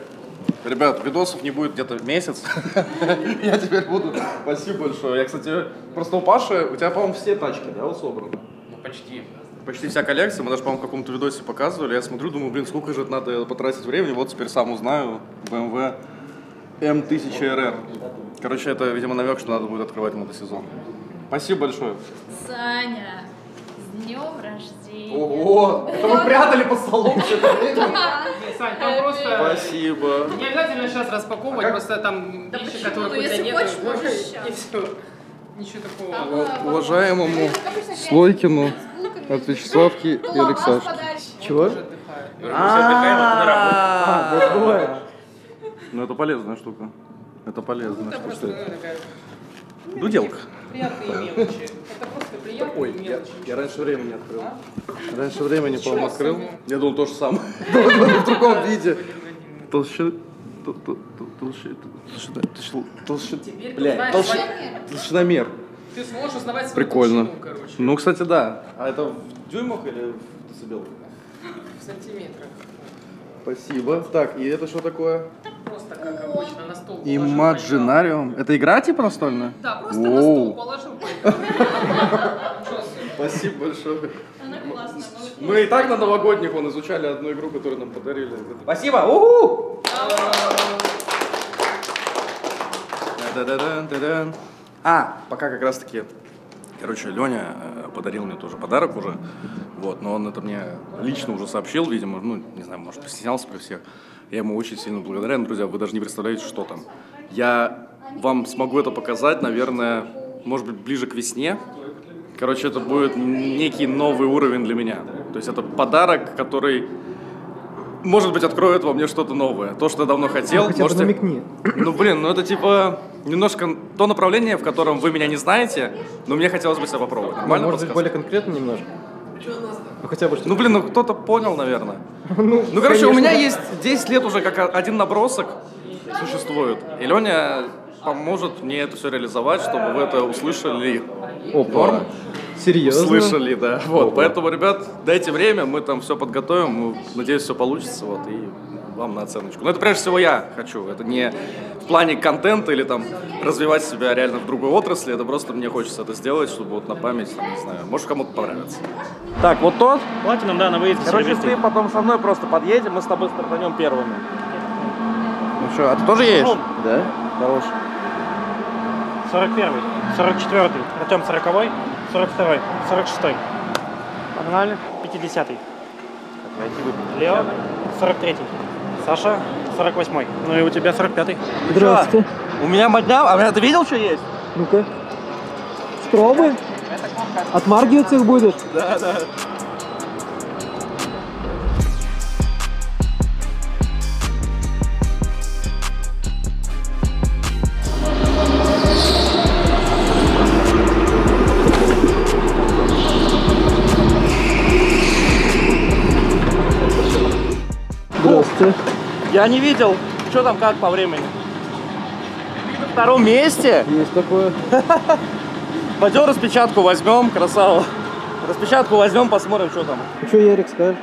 ребят, видосов не будет где-то месяц. [laughs] Я теперь буду. Спасибо большое. Я, кстати, просто у Паши, у тебя, по-моему, все тачки, да, вот собраны? Ну, почти. Почти вся коллекция, мы даже, по-моему, в каком-то видосе показывали. Я смотрю, думаю, блин, сколько же надо потратить времени. Вот теперь сам узнаю. BMW M1000RR. Короче, это, видимо, намек, что надо будет открывать мотосезон. Спасибо большое. Саня, с днем рождения. Ого! Это вы прятали под столом все это время? Сань, там просто... Спасибо. Не обязательно сейчас распаковывать, А просто там вещи, почему? которых Ну, у тебя если нет. хочешь, можешь. [laughs] И все. Ничего такого. Там, Уважаемому Слойкину от Вячеславки и Алексашки. Чего? А, Ну, это полезная штука. Это полезная просто штука. ну, Дуделка. Приятные мелочи. Это просто приятные Ой, я, мелочи. я раньше времени открыл. А? Раньше времени, по-моему, открыл. Я думал то же самое. [laughs] В другом виде. Толщина... толщиномер. Ты сможешь узнавать свою Прикольно. короче, Ну, кстати, да. А это в дюймах или в децибелах? в сантиметрах. Спасибо. Так, и это что такое? Просто как обычно на стол положил, Имаджинариум. Это игра типа настольная? Да, просто на стол положил. Спасибо большое. Она классная. Мы и так на новогодних он изучали одну игру, которую нам подарили. Спасибо! Уху! А, пока как раз таки, короче, Леня э, подарил мне тоже подарок уже, вот, но он это мне лично уже сообщил, видимо, ну, не знаю, может, постеснялся при всех. Я ему очень сильно благодарен, друзья, вы даже не представляете, что там. Я вам смогу это показать, наверное, может быть, ближе к весне, Короче, это будет некий новый уровень для меня. То есть это подарок, который, может быть, откроет во мне что-то новое. То, что я давно хотел. Хотя бы Можете- намекни. [clears throat] Ну, блин, ну это типа немножко то направление, в котором вы меня не знаете, но мне хотелось бы себя попробовать. Нормально Может быть, подсказка? более конкретно немножко? Ну, хотя бы что Ну, блин, ну кто-то понял, наверное. [laughs] Ну, Ну, короче, у меня есть 10 лет уже как один набросок существует. И Леня поможет мне это все реализовать, чтобы вы это услышали. Опа. Норм? Серьезно? Слышали, да. Вот, поэтому, ребят, дайте время, мы там все подготовим, мы, надеюсь, все получится, вот, и вам на оценочку. Но это прежде всего я хочу, это не в плане контента или там развивать себя реально в другой отрасли, это просто мне хочется это сделать, чтобы вот на память, там, не знаю, может кому-то понравится. Так, вот тот. Платином, да, на выезде Короче, ты потом со мной просто подъедем, мы с тобой стартанем первыми. Ну что, а ты тоже едешь? Да. Хорош. 41 44 Артем 40 42 46 Погнали. 50 Лео 43 Саша 48 Ну и у тебя 45 Здравствуйте. У меня модня, а меня ты видел, что есть? Ну-ка. Спробуй. Отмаргиваться их будешь? Да, да. Я не видел, что там как по времени. На втором месте. Есть такое. [laughs] Пойдем распечатку возьмем, красава. Распечатку возьмем, посмотрим, что там. Что, Ярик, скажешь?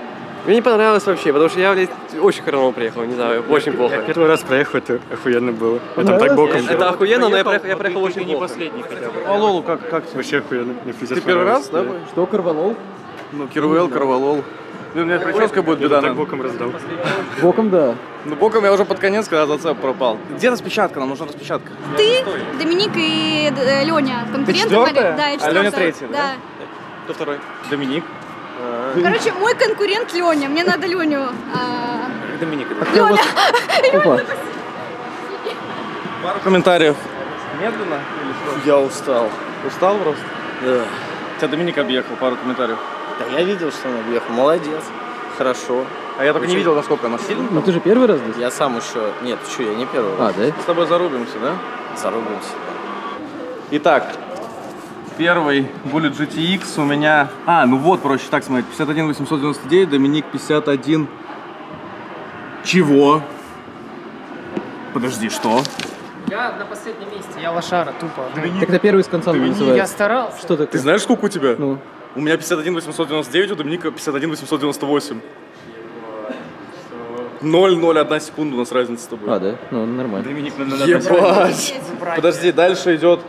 Мне не понравилось вообще, потому что я, блядь, очень хреново приехал, не знаю, очень плохо. Первый раз проехал, это охуенно было. Потом так боком Это охуенно, но я проехал, я проехал очень не плохо. последний хотя бы. А Лолу как, как тебе? Вообще охуенно. Мне пиздец Ты первый раз, да? Что, Карвалол? Ну, Кирвел, Карвалол. Ну, у меня прическа будет беда. так боком раздал. Боком, да. Ну, боком я уже под конец, когда зацеп пропал. Где распечатка? Нам нужна распечатка. Ты, Доминик и э, Леня конкуренты. Да, я А Леня третья, да? Кто второй? Доминик. Короче, мой конкурент Леня. Мне надо Леню. а, Доминик. Леня! Пару комментариев. Медленно или что? Я устал. Устал просто? Да. Тебя Доминик объехал, пару комментариев. Да я видел, что он объехал. Молодец. хорошо. А я только не видел, насколько она сильная. Ну ты же первый раз здесь? Я сам еще... Нет, что, я не первый. А, да? С тобой зарубимся, да? Зарубимся. Итак, первый Bullet GTX у меня... А, ну вот, проще так смотреть. 51 899, Доминик 51... Чего? Подожди, что? Я на последнем месте, я лошара, тупо. Так это первый с конца Ты- называется. Я старался. Что такое? Ты знаешь, сколько у тебя? Ну. У меня 51 899, у Доминика 51 898. 0,01 секунду у нас разница с тобой. А, да? Ну, нормально. Доминик Ебать! Подожди, дальше идет...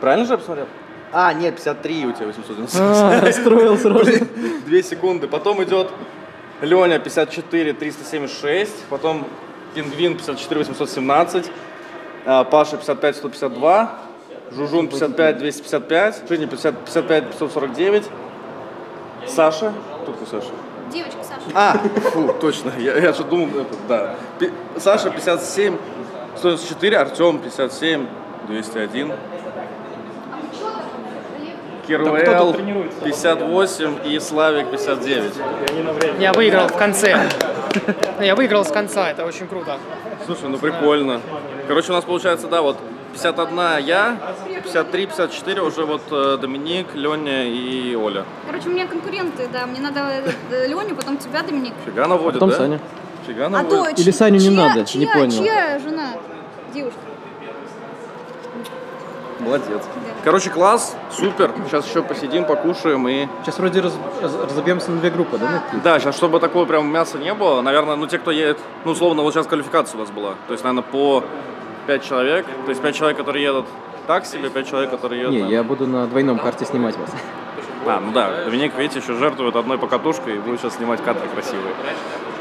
Правильно же я посмотрел? А, нет, 53 у тебя 890. [laughs] А, расстроил сразу. Две секунды. Потом идет Леня 54 376. Потом Пингвин 54 817. а, Паша 55 152. Жужун 55 255. Женя 50, 55 549. Саша. Тут у Саша. Девочка Саша. А, фу, точно. Я, я же думал, это, да. Пи- Саша 57 194, Артем 57 201. Кируэл 58 и Славик 59. Я выиграл в конце. Я выиграл с конца, это очень круто. Слушай, ну прикольно. Короче, у нас получается, да, вот 51 я, 53, 54 уже вот э, Доминик, Леня и Оля. Короче, у меня конкуренты, да. Мне надо э, Леню, потом тебя, Доминик. Фига наводит, Потом да? Саня. Фига А наводит. дочь? Или Саню не надо, чья, не понял. Чья жена? Девушка. Молодец. Короче, класс, супер. Сейчас еще посидим, покушаем и... Сейчас вроде раз- раз- разобьемся на две группы, да? Да, сейчас, чтобы такого прям мяса не было, наверное, ну, те, кто едет, ну, условно, вот сейчас квалификация у нас была. То есть, наверное, по 5 человек. То есть, 5 человек, которые едут так себе, 5 человек, которые едут... Не, на- я буду на двойном карте снимать вас. А, ну да, Доминик, видите, еще жертвует одной покатушкой и будет сейчас снимать кадры красивые.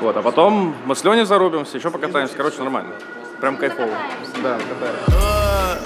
Вот, а потом мы с Леней зарубимся, еще покатаемся. Короче, нормально. Прям кайфово. Да, катаемся.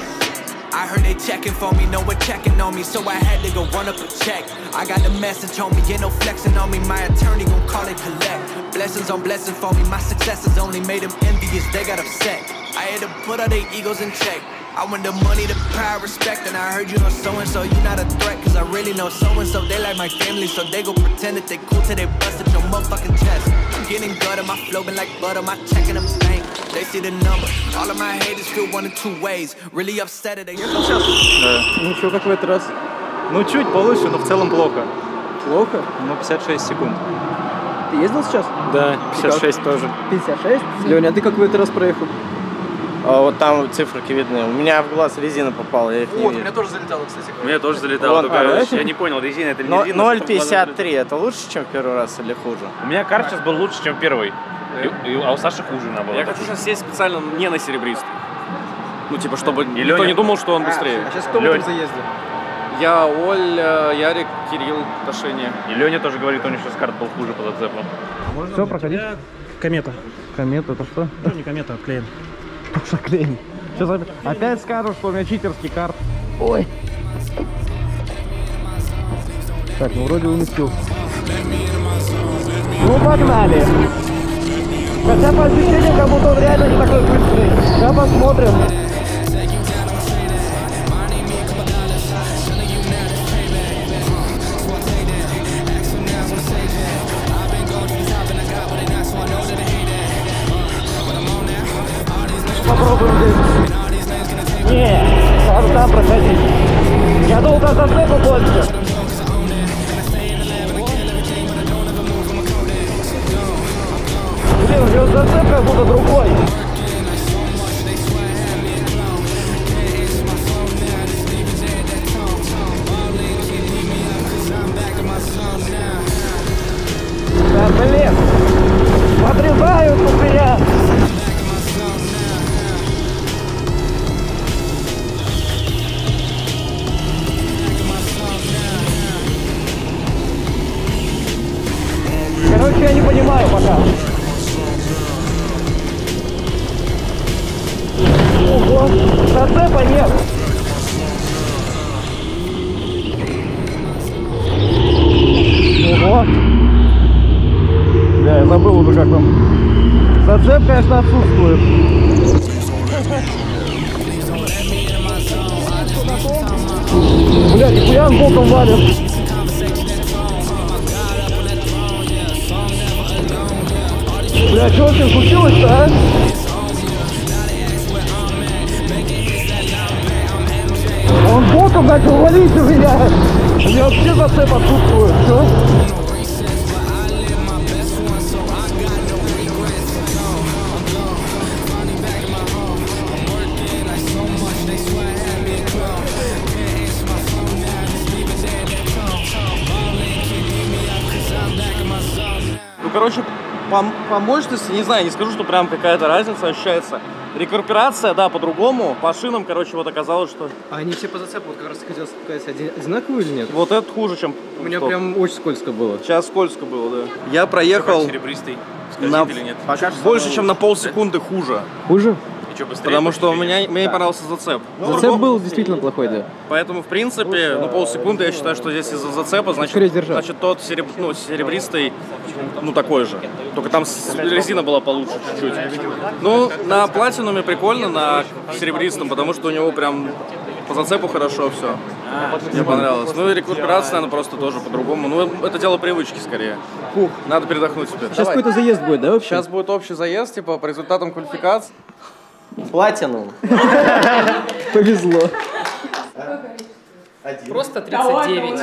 I heard they checking for me, no one checking on me, so I had to go run up a check. I got the message on me, ain't no flexing on me, my attorney gon' call it collect. Blessings on blessings for me, my successes only made them envious, they got upset. I had to put all their egos in check. I want the money, the power, respect, and I heard you know so and so, you not a threat, cause I really know so and so, they like my family, so they go pretend that they cool till they bust at your motherfucking chest. I'm getting gutter, my flow been like butter, my checking them stank. They see the number, all of my haters feel one of two ways, really upset that they Ничего, как в этот раз. Ну, чуть получше, но в целом плохо. Плохо? Ну, 56 секунд. Ты ездил сейчас? Да, 56 тоже. 56? Леня, а ты как в этот раз проехал? А вот там циферки видны. У меня в глаз резина попала, я их не вижу. тоже залетало, кстати. У меня тоже залетало, Вон, только а, да? я не понял, резина это или не резина. 0,53, это лучше, чем в первый раз или хуже? У меня карт сейчас был лучше, чем первый. И- и- а у Саши хуже наоборот. Я хочу сейчас сесть специально не на серебристый. Ну, типа, чтобы никто Лёня- не думал, что он быстрее. А сейчас кто в этом заезде? Я, Оля, Ярик, Кирилл, Ташения. И Леня тоже говорит, у него сейчас карт был хуже по зацепу. Все, проходи. Комета. Комета, это что? Ну, не комета, а клеен. Тоже клеен. Сейчас опять скажут, что у меня читерский карт. Ой. Так, ну вроде уместился. Ну погнали! Хотя по ощущениям, как будто он реально не такой быстрый. Сейчас посмотрим. Попробуем здесь. Не, надо там проходить. Я думал, как зацепа больше. Блин, у него зацеп как будто другой. Да блин, подрезают у меня. Короче, я не понимаю пока. Ого, зацепа нет. Ого. Да, я забыл уже как там. Зацеп, конечно, отсутствует. Бля, нихуя он боком валит. Бля, что с ним случилось-то, а? Он боком начал валить у меня. У меня вообще зацеп отсутствует. Все. Ну, по, по мощности, не знаю, не скажу, что прям какая-то разница ощущается. Рекуперация, да, по-другому. По шинам, короче, вот оказалось, что... А они все по зацепу, вот как раз хотел сказать, один- одинаковые или нет? Вот это хуже, чем... У меня стоп. прям очень скользко было. Сейчас скользко было, да. Я проехал Серебристый. на... Скользит или нет? больше, чем на полсекунды хуже. Хуже? Что, быстрее? Потому что у меня, мне не понравился зацеп. Зацеп был действительно плохой, да. Поэтому, в принципе, ну, полсекунды я считаю, что здесь из-за зацепа, значит, значит тот сереб- ну, серебристый, ну, такой же. Только там резина была получше чуть-чуть. Ну, на платинуме прикольно, на серебристом, потому что у него прям по зацепу хорошо все. Мне понравилось. Ну и рекуперация, наверное, просто тоже по-другому. Ну, это дело привычки скорее. Фух, надо передохнуть теперь. Сейчас какой-то заезд будет, да, вообще? Сейчас будет общий заезд, типа, по результатам квалификации. Платину. [laughs] Повезло. Просто 39.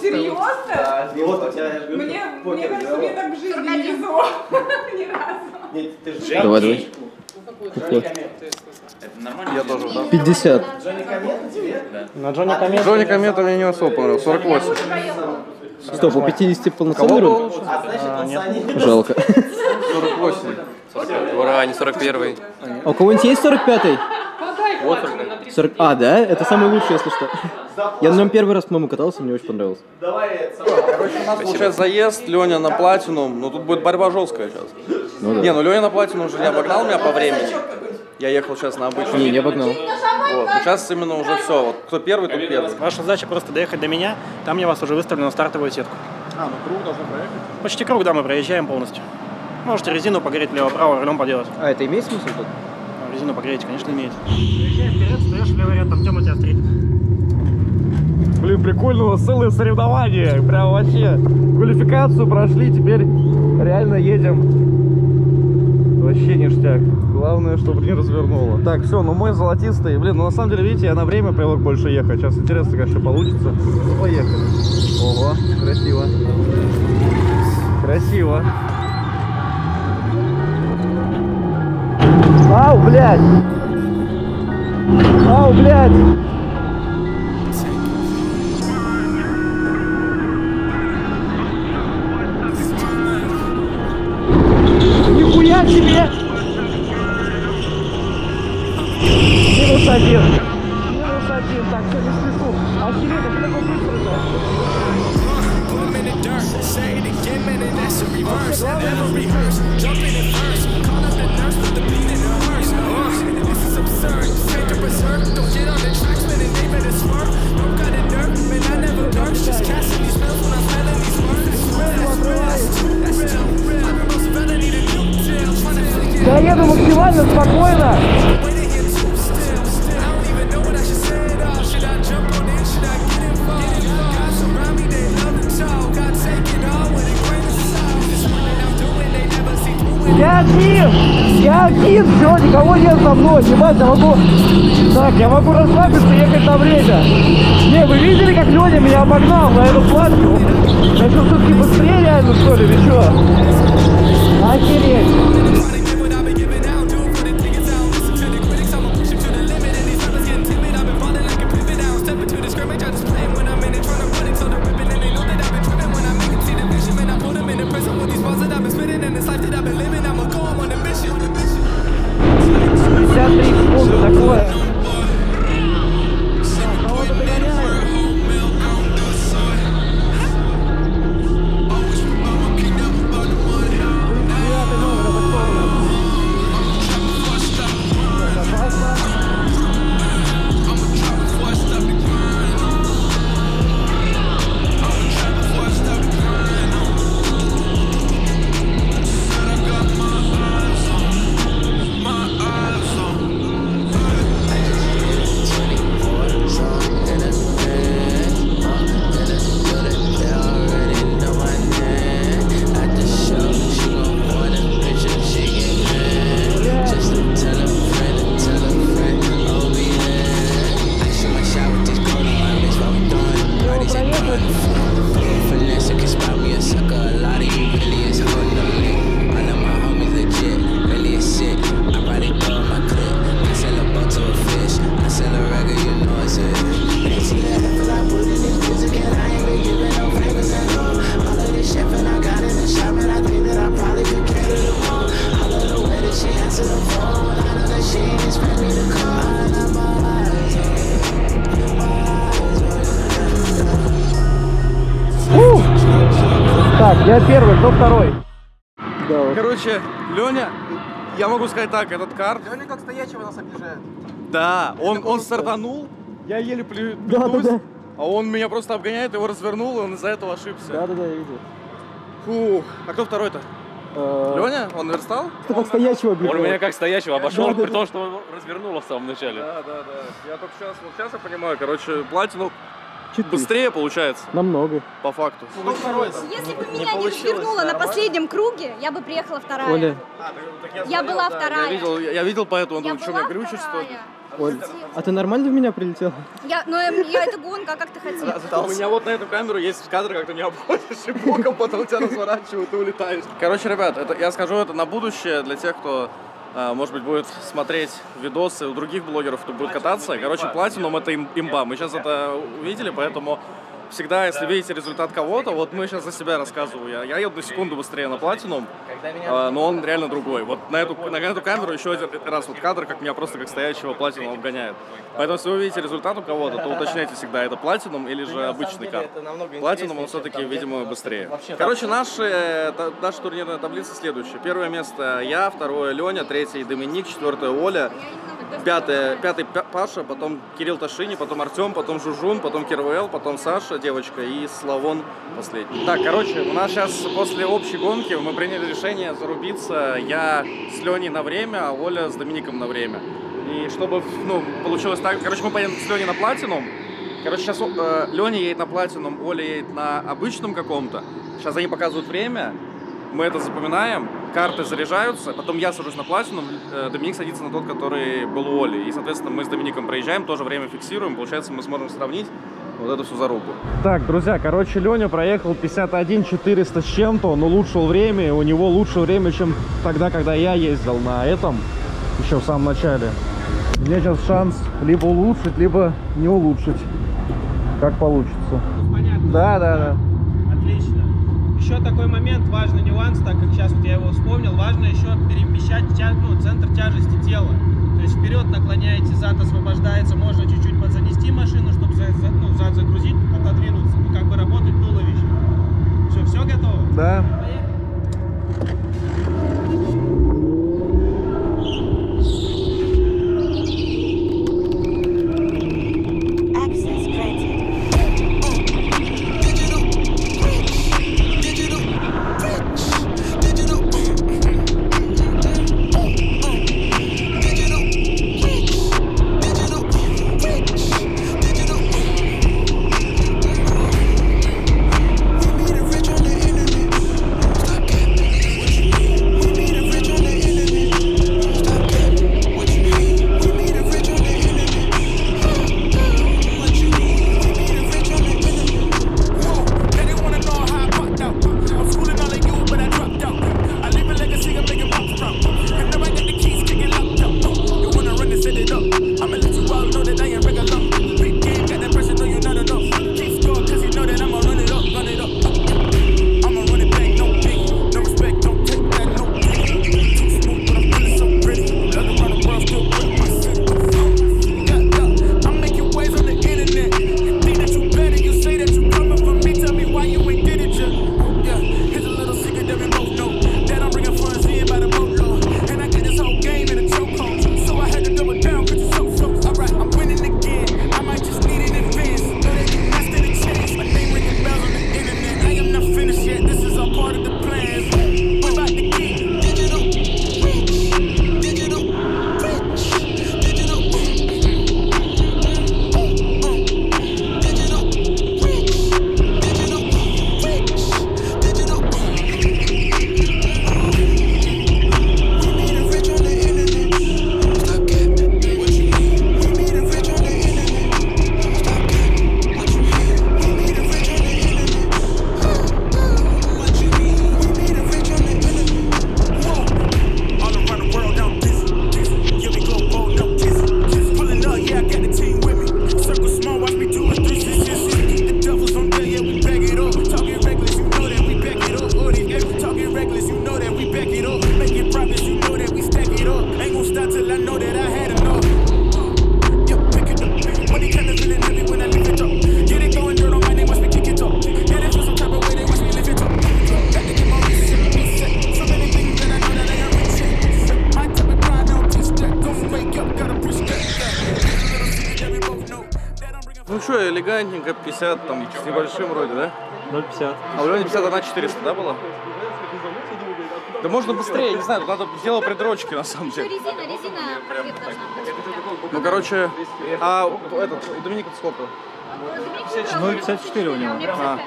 Серьезно? Вот у тебя Мне, мне кажется, мне так в жизни не везло. [laughs] Ни разу. Давай, давай. Я тоже, да? 50. На Джонни Комет. Джонни Комета мне не особо понравился, 48. Стоп, у 50 полноценный руль? А, нет. Жалко. 48. [laughs] Ура, не 41 А у кого-нибудь есть 45-й? Вот 40... А, да? Это самый лучший, если что. Я на нем первый раз, по-моему, катался, мне очень понравилось. Короче, у нас получается заезд, Леня на платинум. Ну тут будет борьба жесткая сейчас. Ну да. Не, ну Леня на платинум уже не обогнал меня по времени. Я ехал сейчас на обычном. Не, не обогнал. Вот. Ну, сейчас именно уже все. Вот кто первый, тот первый. Ваша задача просто доехать до меня, там я вас уже выставлю на стартовую сетку. А, ну круг должны проехать. Почти круг, да, мы проезжаем полностью. Можете резину погреть лево-право, рулем поделать. А это имеет смысл тут? Резину погреть, конечно, имеет. Приезжаем вперед, встаешь в левый ряд, там Тёма тебя встретит. Блин, прикольно, у нас целые соревнования. Прям вообще квалификацию прошли, теперь реально едем. Вообще ништяк. Главное, чтобы не развернуло. Так, все, ну мой золотистый. Блин, ну на самом деле, видите, я на время привык больше ехать. Сейчас интересно, как что получится. Ну, поехали. Ого, красиво. Красиво. Ау, блядь! Ау, блядь! Ебать, я могу... Так, я могу расслабиться ехать на время. Не, вы видели, как Леня меня обогнал на эту платку? Я что, все-таки быстрее реально, что ли, или что? Охереть! Сказать так, этот карт, Леня как стоячего нас обижает. да, он, он стартанул, я еле плююсь, Да, да, да. а он меня просто обгоняет, его развернул, и он из-за этого ошибся. Да, да, да, я видел. Фух, а кто второй-то? Э, Леня? Он верстал? Ты как стоячего Он обижает. меня как стоящего обошел, Да, при да. том, что он развернуло в самом начале. Да, да, да. Я только сейчас, вот сейчас я понимаю, короче, платину быстрее получается, Намного. по факту. Если бы меня не развернуло на последнем круге, я бы приехала вторая. Оля, Я была Я вторая. видел, я видел поэтому, Я думаю, что меня глючит, что ли? Оль, а ты нормально в меня прилетел? Я, ну, эм, я это гонка, а как ты хотел? У меня вот на эту камеру есть кадр, как ты меня обходишь и боком потом тебя разворачивают и улетаешь. Короче, ребят, это, я скажу это на будущее для тех, кто, может быть, будет смотреть видосы у других блогеров, кто будет кататься. Короче, платинум это им- имба. Мы сейчас это увидели, поэтому всегда, если видите результат кого-то, вот мы сейчас за себя рассказываю. Я, я еду на секунду быстрее на платинум, а, но он реально другой. Вот на эту, на эту камеру еще один раз вот кадр, как меня просто как стоящего платинум обгоняет. Поэтому, если вы видите результат у кого-то, то уточняйте всегда, это платинум или же обычный карт. Платинум, он все-таки, видимо, быстрее. Короче, наши, э, наша турнирная таблица следующая. Первое место я, второе Леня, третье Доминик, четвертое Оля, пятое, пятый Пя- Паша, потом Кирилл Ташини, потом Артем, потом Жужун, потом Кирвел, потом Саша, девочка, и Славон последний. Так, короче, у нас сейчас после общей гонки мы приняли решение зарубиться. Я с Леней на время, а Оля с Домиником на время. И чтобы, ну, получилось так... Короче, мы поедем с Леней на платинум. Короче, сейчас э, Леня едет на платинум, Оля едет на обычном каком-то. Сейчас они показывают время, мы это запоминаем, карты заряжаются, потом я сажусь на платинум, э, Доминик садится на тот, который был у Оли. И, соответственно, мы с Домиником проезжаем, тоже время фиксируем, получается, мы сможем сравнить вот эту всю зарубу. Так, друзья, короче, Леня проехал 51 400 с чем-то, он улучшил время, у него лучше время, чем тогда, когда я ездил на этом, еще в самом начале. У меня сейчас шанс либо улучшить, либо не улучшить, как получится. Да, да, да. Отлично. Еще такой момент, важный нюанс, так как сейчас вот я его вспомнил, важно еще перемещать ну, центр тяжести тела. То есть вперед наклоняете, зад освобождается, можно чуть-чуть подзанести машину, чтобы за- ну, зад загрузить, отодвинуться, ну, как бы работать туловище. Все, все готово? Да. Access 51 400, да, было? Да можно быстрее, я не знаю, надо дело придрочки на самом деле. Резина, резина. Ну, короче, а этот, у Доминика сколько? 0,54 у него. А,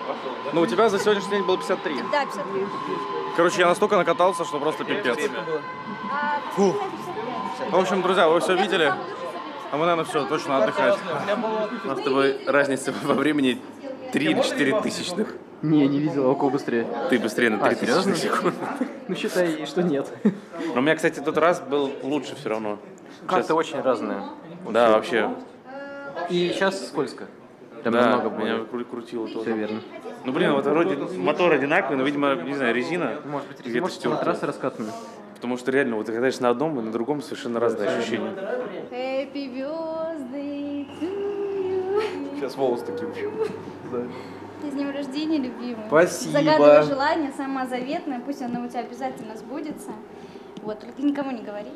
ну, у тебя за сегодняшний день было 53. Да, 53. Короче, я настолько накатался, что просто пипец. А, Фу. В общем, друзья, вы все видели, а мы, наверное, все, точно отдыхать. У нас с тобой разница во времени 3 или 4 тысячных. Не, не видел, а у кого быстрее? Ты быстрее на А, 3 серьезно? тысячных секунд. Ну считай, что нет. Но у меня, кстати, тот раз был лучше все равно. Карты очень разные. Да, вообще. И сейчас скользко. Там да, намного более. меня кру- крутило тоже. Все верно. Ну, блин, вот вроде мотор одинаковый, но, видимо, не знаю, резина. Может быть, где-то резина, может, стёртая. трассы раскатаны. Потому что реально, вот ты катаешься на одном и на другом совершенно разные ощущения. Happy birthday to you. Сейчас волосы такие. [laughs] С днем рождения, любимый. Спасибо. Загадывай желание, самое заветное, пусть оно у тебя обязательно сбудется. Вот, только никому не говори.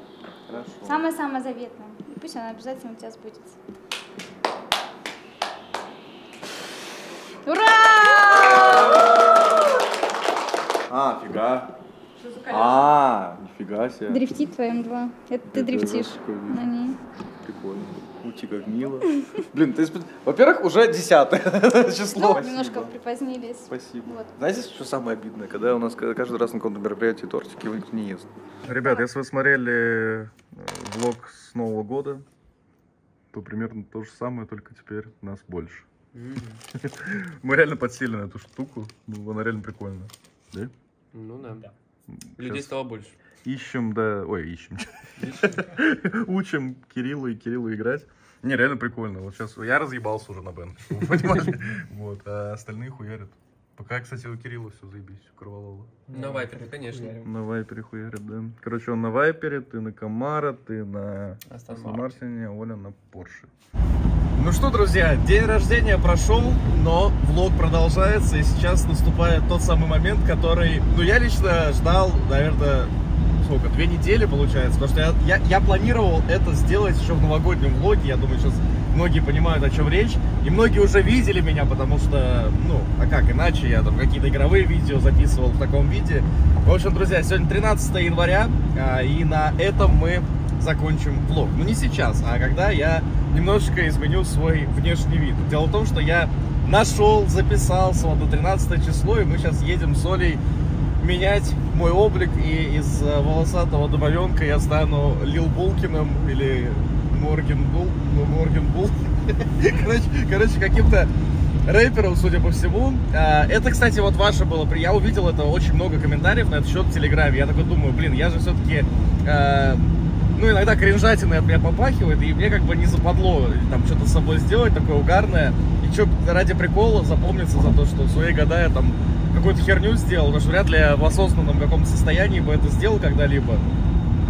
Самое-самое заветное. И пусть оно обязательно у тебя сбудется. Ура! А, фига. А, нифига себе. Дрифтит твоя М2. Это ты дрифтишь на ней. Прикольно. Ути, как мило. Блин, ты, во-первых, уже десятое [laughs] число. Ну, немножко припозднились. Спасибо. Вот. Знаете, что самое обидное? Когда у нас каждый раз на каком-то мероприятии тортики, его никто не ест. Ребят, если вы смотрели э, влог с Нового года, то примерно то же самое, только теперь нас больше. Мы реально подсели на эту штуку. Ну, она реально прикольная. Да? Ну да. Людей стало больше. Ищем, да. Ой, ищем. Учим Кириллу и Кириллу играть. Не, реально прикольно. Вот сейчас я разъебался уже на бен. чтобы вы понимали. [laughs] Вот, а остальные хуярят. Пока, кстати, у Кирилла все заебись, у Кроволова. На вайпере, конечно. На вайпере хуярит, да. Короче, он на вайпере, ты на Камара, ты на Астон Астон Мартине, а Оля на Порше. Ну что, друзья, день рождения прошел, но влог продолжается, и сейчас наступает тот самый момент, который, ну, я лично ждал, наверное, сколько, две недели получается, потому что я, я, я планировал это сделать еще в новогоднем влоге, я думаю, сейчас многие понимают, о чем речь, и многие уже видели меня, потому что, ну, а как иначе, я там какие-то игровые видео записывал в таком виде. В общем, друзья, сегодня 13 января, а, и на этом мы закончим влог. Ну не сейчас, а когда я немножечко изменю свой внешний вид. Дело в том, что я нашел, записался вот на 13 число, и мы сейчас едем с Олей менять мой облик, и из э, волосатого домовенка я стану Lil Булкиным или Морген Бул, ну, Морген Бул. [laughs] Короче, короче, каким-то рэпером, судя по всему. А, Это, кстати, вот ваше было. Я увидел это очень много комментариев на этот счет в Телеграме. Я такой думаю, блин, я же все-таки ну, иногда кринжатиной от меня попахивает, и мне как бы не западло там что-то с собой сделать такое угарное. И что, ради прикола запомниться за то, что в свои года я там какую-то херню сделал, потому что вряд ли в осознанном каком-то состоянии бы это сделал когда-либо.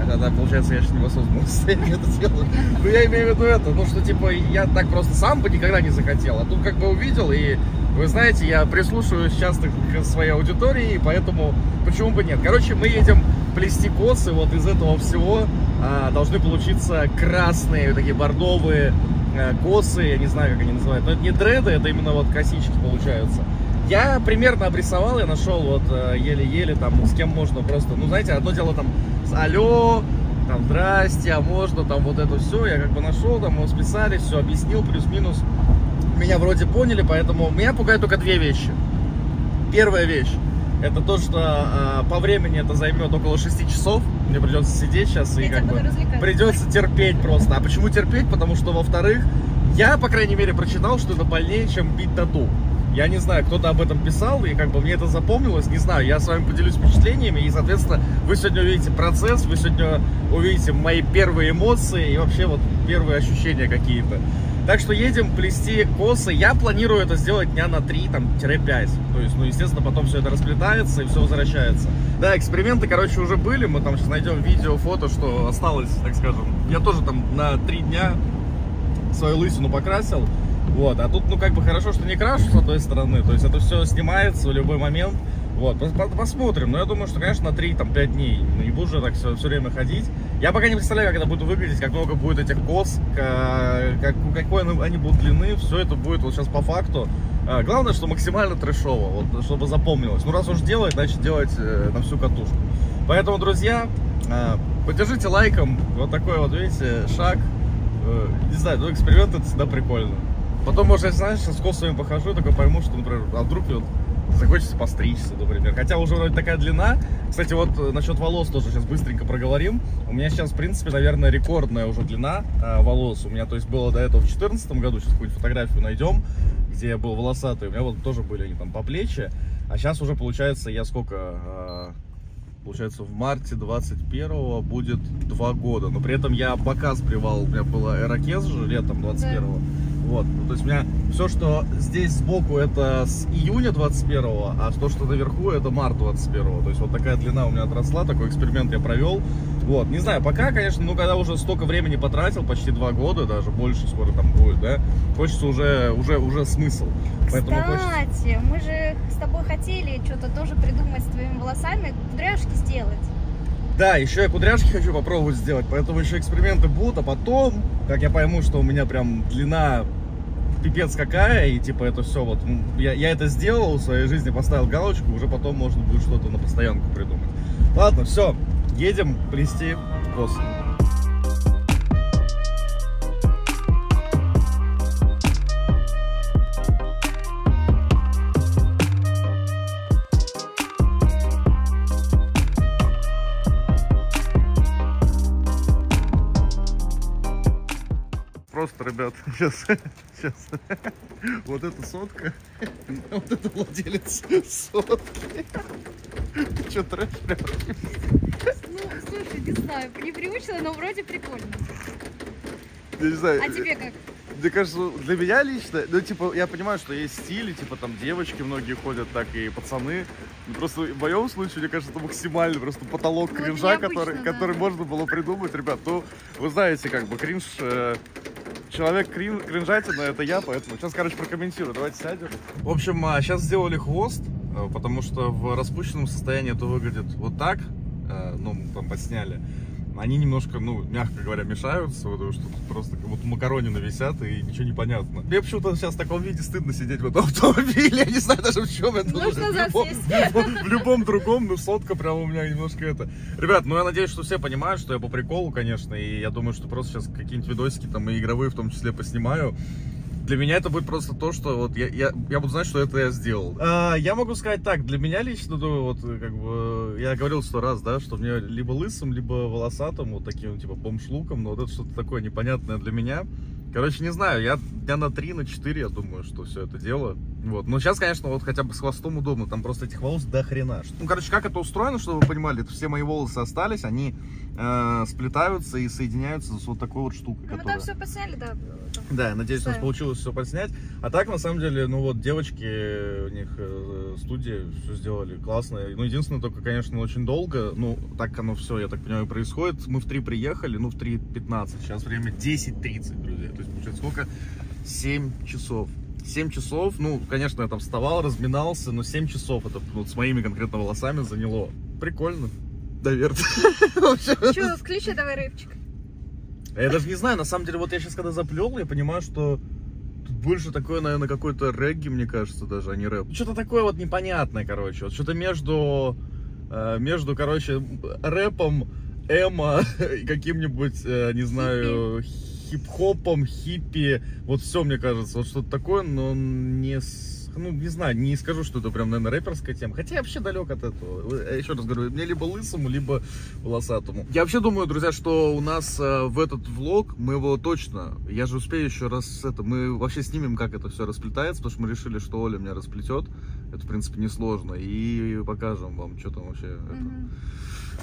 А тогда, получается, я же не в осознанном [laughs] состоянии это делаю. Ну, я имею в виду это, ну, что, типа, я так просто сам бы никогда не захотел. А тут как бы увидел, и, вы знаете, я прислушиваюсь часто к своей аудитории, поэтому почему бы нет. Короче, мы едем плести косы, вот из этого всего а, должны получиться красные, такие бордовые э, косы, я не знаю, как они называют. Но это не дреды, это именно вот косички получаются. Я примерно обрисовал, я нашел вот э, еле-еле там, с кем можно просто, ну, знаете, одно дело там с алло, там, здрасте, а можно, там, вот это все, я как бы нашел, там, мы списали, все объяснил, плюс-минус, меня вроде поняли, поэтому меня пугают только две вещи. Первая вещь, это то, что э, по времени это займет около 6 часов, мне придется сидеть сейчас и Я как тебя бы придется терпеть просто. А почему терпеть? Потому что, во-вторых, я, по крайней мере, прочитал, что это больнее, чем бить тату. Я не знаю, кто-то об этом писал, и как бы мне это запомнилось, не знаю, я с вами поделюсь впечатлениями, и, соответственно, вы сегодня увидите процесс, вы сегодня увидите мои первые эмоции и вообще вот первые ощущения какие-то. Так что едем плести косы. Я планирую это сделать дня на 3, там, 5. То есть, ну, естественно, потом все это расплетается и все возвращается. Да, эксперименты, короче, уже были. Мы там сейчас найдем видео, фото, что осталось, так скажем. Я тоже там на 3 дня свою лысину покрасил. Вот, а тут, ну, как бы хорошо, что не крашу с той стороны. То есть это все снимается в любой момент. Вот, пос- по- посмотрим. Но я думаю, что, конечно, на 3-5 дней. Ну, не буду же так все, время ходить. Я пока не представляю, как это будет выглядеть, как много будет этих кос, ка- как, какой они, они будут длины. Все это будет вот сейчас по факту. А, Главное, что максимально трэшово, вот, чтобы запомнилось. Ну, раз уж делать, значит делать э, на всю катушку. Поэтому, друзья, а, поддержите лайком. Вот такой вот, видите, шаг. Э, Не знаю, ну, эксперимент это всегда прикольно. Потом, может, я, знаешь, с косами похожу, такой пойму, что, например, а вдруг вот захочется постричься, например. Хотя уже вроде такая длина. Кстати, вот э, насчет волос тоже сейчас быстренько проговорим. У меня сейчас, в принципе, наверное, рекордная уже длина э, волос. У меня, то есть, было до этого в 2014 году, сейчас какую-нибудь фотографию найдем, где я был волосатый. У меня вот тоже были они там по плечи. А сейчас уже, получается, я сколько... э, Получается, в марте 21 будет два года. Но при этом я бока сбривал. У меня была эрокез же летом 21 Вот. Ну, то есть у меня все, что здесь сбоку, это с июня 21 а то, что наверху, это март 21 То есть вот такая длина у меня отросла, такой эксперимент я провел. Вот. Не знаю, пока, конечно, ну, когда уже столько времени потратил, почти два года, даже больше скоро там будет, да, хочется уже, уже, уже смысл. Поэтому хочется... Кстати, мы же с тобой хотели что-то тоже придумать с твоими волосами, кудряшки сделать. Да, еще я кудряшки хочу попробовать сделать, поэтому еще эксперименты будут, а потом, как я пойму, что у меня прям длина пипец какая, и типа это все вот, я, я это сделал в своей жизни, поставил галочку, уже потом можно будет что-то на постоянку придумать. Ладно, все, едем плести косы. Ребят, [laughs] сейчас, сейчас, вот эта сотка, [laughs] вот это владелец сотки. Че, трэш прям? Ну, слушай, не знаю, не приучила, но вроде прикольно. Я не знаю. А тебе как? Мне кажется, для меня лично, ну, типа, я понимаю, что есть стили, типа, там, девочки многие ходят так, и пацаны. Ну, Просто в моем случае, мне кажется, это максимально просто потолок Ну, это кринжа, необычно, который, да. который можно было придумать, ребят. Ну, вы знаете, как бы, кринж... э, Человек крин, кринжатина, это я, поэтому сейчас, короче, прокомментирую. Давайте сядем. В общем, сейчас сделали хвост, э, потому что в распущенном состоянии это выглядит вот так. э, Ну, там подсняли. Они немножко, ну, мягко говоря, мешаются, потому что тут просто как будто макаронины висят и ничего не понятно. Мне почему-то сейчас в таком виде стыдно сидеть в этом [laughs] автомобиле. Я не знаю даже в чем это. Можно в, любом, в любом- в любом другом, ну, сотка прям у меня немножко это. Ребят, ну я надеюсь, что все понимают, что я по приколу, конечно, и я думаю, что просто сейчас какие-нибудь видосики там и игровые в том числе поснимаю. Для меня это будет просто то, что вот я, я, я буду знать, что это я сделал. А, я могу сказать так, для меня лично, ну, вот, как бы, я говорил сто раз, да, что мне либо лысым, либо волосатым, вот таким, типа, бомж-луком, но вот это что-то такое непонятное для меня. Короче, не знаю, я дня на 3, на 4, я думаю, что все это дело. Вот. Но сейчас, конечно, вот хотя бы с хвостом удобно, там просто этих волос до хрена. Ну, короче, как это устроено, чтобы вы понимали, это все мои волосы остались, они э, сплетаются и соединяются с вот такой вот штукой, Ну, мы которая... там все посняли, да. там. Да, я надеюсь, у нас Ставим. получилось все подснять. А так, на самом деле, ну вот, девочки, у них э, студия, все сделали классно. Ну, единственное, только, конечно, очень долго. Ну, так оно все, я так понимаю, происходит. Мы в 3 приехали, ну, в 3.15. Сейчас время 10.30, друзья. То есть, получается, сколько? 7 часов. 7 часов, ну, конечно, я там вставал, разминался, но 7 часов это вот с моими конкретно волосами заняло. Прикольно. Наверное. [laughs] Че, включи давай рэпчик. А Я даже не знаю, на самом деле, вот я сейчас когда заплел, я понимаю, что тут больше такое, наверное, какой-то регги, мне кажется, даже, а не рэп. Что-то такое вот непонятное, короче. Вот что-то между, э, между, короче, рэпом, эмо [laughs] и каким-нибудь, э, не знаю, хип-хопом, хиппи. Вот все, мне кажется, вот что-то такое, но не ну, не знаю, не скажу, что это прям, наверное, рэперская тема. Хотя я вообще далек от этого. Я еще раз говорю, мне либо лысому, либо волосатому. Я вообще думаю, друзья, что у нас э, в этот влог, мы его точно, я же успею еще раз это, мы вообще снимем, как это все расплетается, потому что мы решили, что Оля меня расплетет. Это, в принципе, несложно. И покажем вам, что там вообще. это.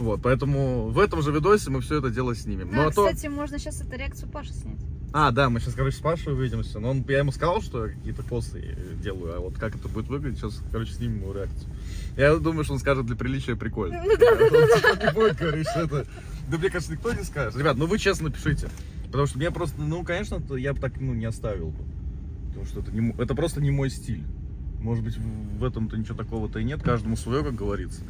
Вот, поэтому в этом же видосе мы все это дело снимем. Да, ну, а то... кстати, можно сейчас эту реакцию Паши снять. А, да, мы сейчас, короче, с Пашей увидимся. Но он, я ему сказал, что я какие-то косы делаю, а вот как это будет выглядеть, сейчас, короче, снимем его реакцию. Я думаю, что он скажет для приличия прикольно. Ну да, да, да, да. типа, не будет говорить, что это... Да мне кажется, никто не скажет. Ребят, ну вы честно пишите. Потому что мне просто, ну, конечно, то я бы так, ну, не оставил бы. Потому что это, не, это просто не мой стиль. Может быть, в этом-то ничего такого-то и нет, каждому свое, как говорится.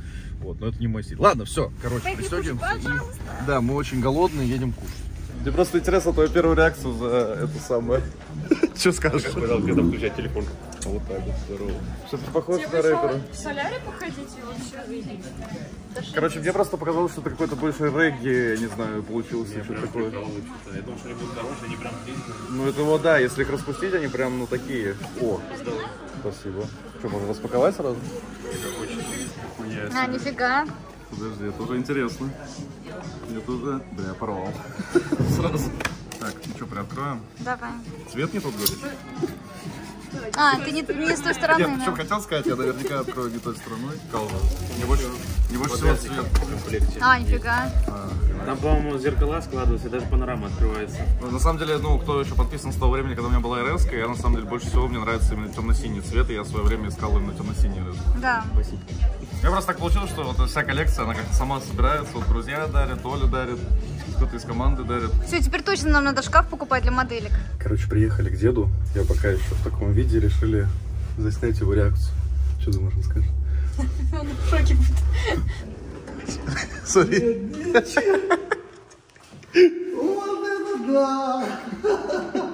Вот, но это не мой стиль. Ладно, все, короче, пристегиваемся. и- пожалуйста. Да, мы очень голодные, едем кушать. Мне просто интересно твою первую реакцию за это самое. Что скажешь? Сказал, когда включать телефон. Вот так вот, здорово. Что-то похож на рэпера. в солярий походите вообще? Короче, мне просто показалось, что это какой-то больше регги, не знаю, получился, что-то такое. Я думаю, что они будут хорошие, они прям длинные. Ну это вот да, если их распустить, они прям, ну, такие. О, спасибо. Что, можно распаковать сразу? А, нифига. Подожди, это уже интересно. Это уже... Бля, порвал. [laughs] Сразу. Так, ну что, приоткроем? Давай. Цвет не тот? А, ты не, не с той стороны. Я да. что хотел сказать, я наверняка открою не той стороной. Колба. Не больше, не больше всего цвет. А, нифига. Там, по-моему, зеркала складываются, даже панорама открывается. Ну, На самом деле, ну, кто еще подписан с того времени, когда у меня была РС, я на самом деле больше всего мне нравится именно темно-синий цвет, и я в свое время искал именно темно-синий РС. Да. Спасибо. Я просто так получилось, что вот вся коллекция, она как-то сама собирается, вот друзья дарят, Оля дарит, кто-то из команды дарит. Все, теперь точно нам надо шкаф покупать для моделек. Короче, приехали к деду, я пока еще в таком виде, решили заснять его реакцию. Что думаешь, он скажет? Он в шоке будет. Сори. Вот это да!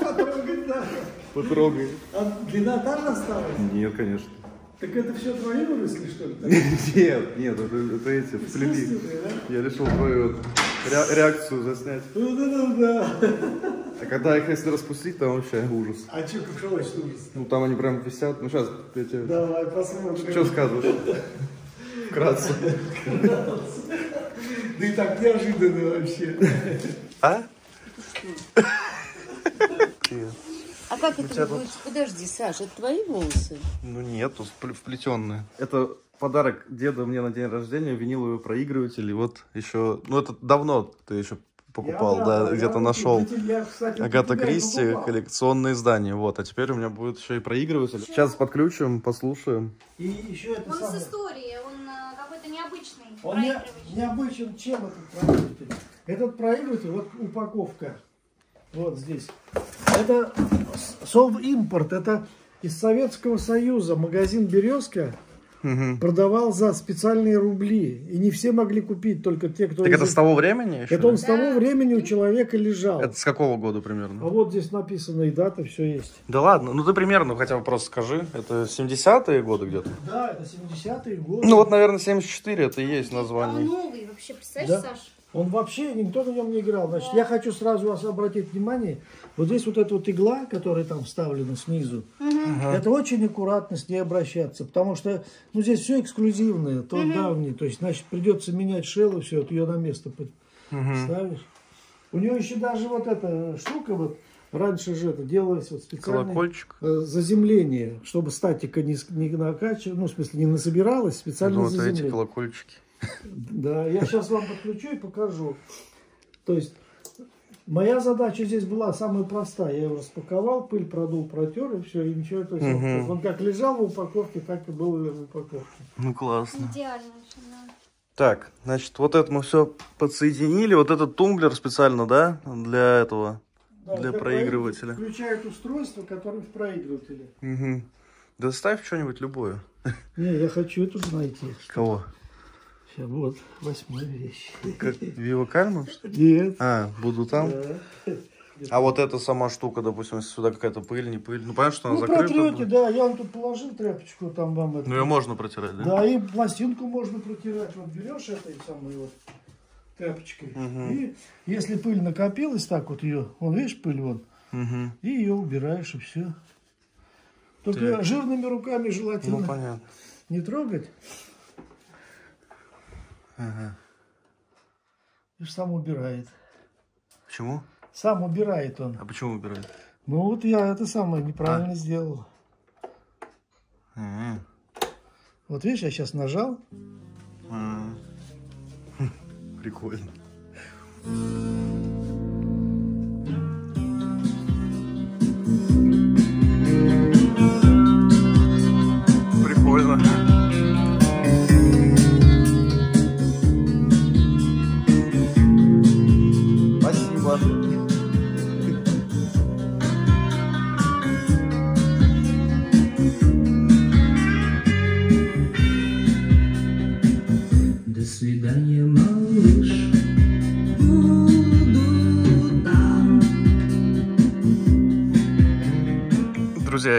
Потрогать да. Потрогай. А длина та же осталась? Нет, конечно. Так это все твои выросли, что ли? [laughs] Нет, нет, это, это эти, да? Я решил твою вот ре- реакцию заснять. Вот это да! А когда их если распустить, там вообще ужас. А что, какой ужас? Ну там они прям висят. Ну сейчас я тебе... Давай посмотрим. Что скажешь? Вкратце. [laughs] Да и так неожиданно вообще. А? А как это тебя вы будете? Подожди, Саша, это твои волосы? Ну нет, вплетенные. Это подарок деда мне на день рождения, виниловый проигрыватель. И вот еще, ну это давно ты еще покупал, Я, да, да, где-то нашел. я, кстати, Агата Кристи, покупал. коллекционные издания. Вот, а теперь у меня будет еще и проигрыватель. Сейчас подключим, послушаем. И еще это Он самое. с историей, он э, какой-то необычный. Он не, необычен чем этот проигрыватель? Этот проигрыватель, вот упаковка, вот здесь. Это совимпорт, это из Советского Союза. Магазин «Березка» продавал за специальные рубли. И не все могли купить, только те, кто... Так из- это с того времени еще? Это он да? с того времени у человека лежал. Это с какого года А примерно? вот здесь написано и дата, все есть. Да ладно, ну ты примерно хотя бы просто скажи. Это 70-е годы где-то? Да, это 70-е годы. Ну вот, наверное, 74 это и есть А название. новый вообще, представляешь, Да. Саш? Он вообще, никто на нем не играл. Значит, я хочу сразу вас обратить внимание, вот здесь вот эта вот игла, которая там вставлена снизу, это очень аккуратно с ней обращаться, потому что, ну, здесь все эксклюзивное, то Мгм. давний, то есть, значит, придется менять шелл и все, вот ее на место Мгм. ставишь. У нее еще даже вот эта штука вот, раньше же это делалось вот специально. Колокольчик. Заземление, чтобы статика не, не накачивалась, ну, в смысле, не насобиралась, специально Вот эти заземление. колокольчики. Да, я сейчас вам подключу и покажу. То есть моя задача здесь была самая простая. Я его распаковал, пыль продул, протер и все, и ничего. То есть он- Мгм. он, как лежал в упаковке, так и был в упаковке. Ну классно. Идеально. Так, значит, вот это мы все подсоединили. Вот этот тумблер специально, да, для этого, Да, для проигрывателя. Включает устройство, которое в проигрывателе. Угу. Доставь что-нибудь любое. Не, я хочу эту найти. Кого? Сейчас, вот, восьмая вещь. Как Вива Кальман? Нет. А, буду там? Да. А вот эта сама штука, допустим, если сюда какая-то пыль, не пыль. Ну, понятно, что она Ну, закрыта. протрете, да, я вам тут положил тряпочку, там вам это. Ну, ее можно протирать, да? Да, и пластинку можно протирать. Вот берешь этой самой вот тряпочкой. Мгм. И если пыль накопилась, так вот ее, вон, видишь, пыль вон, Угу. и ее убираешь, и все. Только Так. жирными руками желательно Ну, понятно. не трогать. Ага. И сам убирает. Почему? Сам убирает он. А почему убирает? Ну вот я это самое неправильно сделал. Ага. Вот видишь, я сейчас нажал. А. [laughs] Прикольно. Прикольно.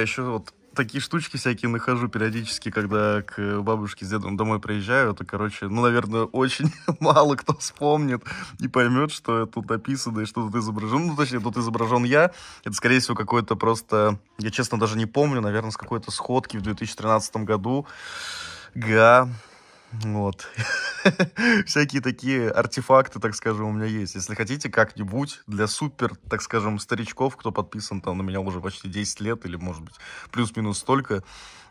Еще вот такие штучки всякие нахожу периодически, когда к бабушке с дедом домой приезжаю. Это, короче, ну, наверное, [laughs] очень мало кто вспомнит и поймет, что тут написано и что тут изображено. Ну, точнее, тут изображен я. Это, скорее всего, какой-то просто... Я, честно, даже не помню, наверное, с какой-то сходки в 2013 году. Га, вот. [laughs] Всякие такие артефакты, так скажем, у меня есть. Если хотите как-нибудь для супер, так скажем, старичков, кто подписан там на меня уже почти 10 лет, или, может быть, плюс-минус столько,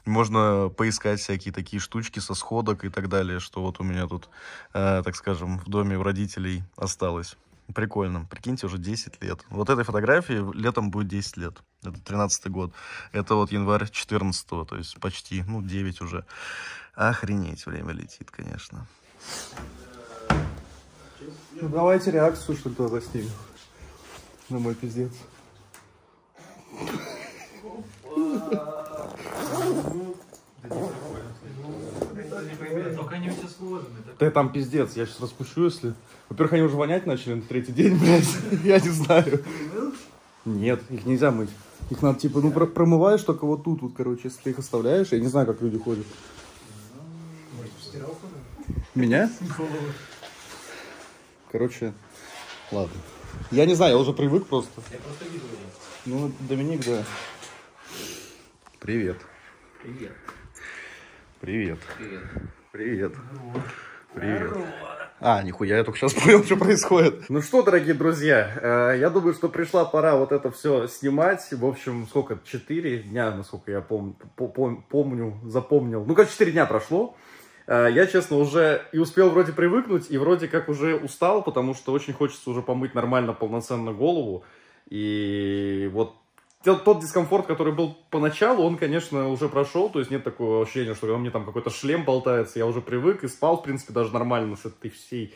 можно поискать всякие такие штучки со сходок и так далее, что вот у меня тут, э, так скажем, в доме у родителей осталось. Прикольно. Прикиньте, уже 10 лет. Вот этой фотографии летом будет 10 лет. Это 13 год. Это вот январь 14 то есть почти, ну, 9 уже. Охренеть, время летит, конечно. Ну давайте реакцию, что ли, тогда снимем. На мой пиздец. Да там пиздец, я сейчас распущу, если... Во-первых, они уже вонять начали на третий день, [laughs] блядь. Я не знаю. Нет, их нельзя мыть. Их надо, типа, ну, про- промываешь только вот тут, вот, короче, если ты их оставляешь. Я не знаю, как люди ходят. Меня? Короче, ладно. Я не знаю, я уже привык просто. Я просто вижу. Ну, Доминик, да. Привет. Привет. Привет. Привет. Привет. Привет. А, нихуя, я только сейчас [laughs] понял, что происходит. Ну что, дорогие друзья, э, я думаю, что пришла пора вот это все снимать. В общем, сколько? Четыре дня, насколько я пом- по- пом- помню, запомнил. Ну, как четыре дня прошло. Э, Я, честно, уже и успел вроде привыкнуть, и вроде как уже устал, потому что очень хочется уже помыть нормально, полноценно голову. И вот тот дискомфорт, который был поначалу, он, конечно, уже прошел. То есть нет такого ощущения, что у меня там какой-то шлем болтается. Я уже привык и спал, в принципе, даже нормально с этой всей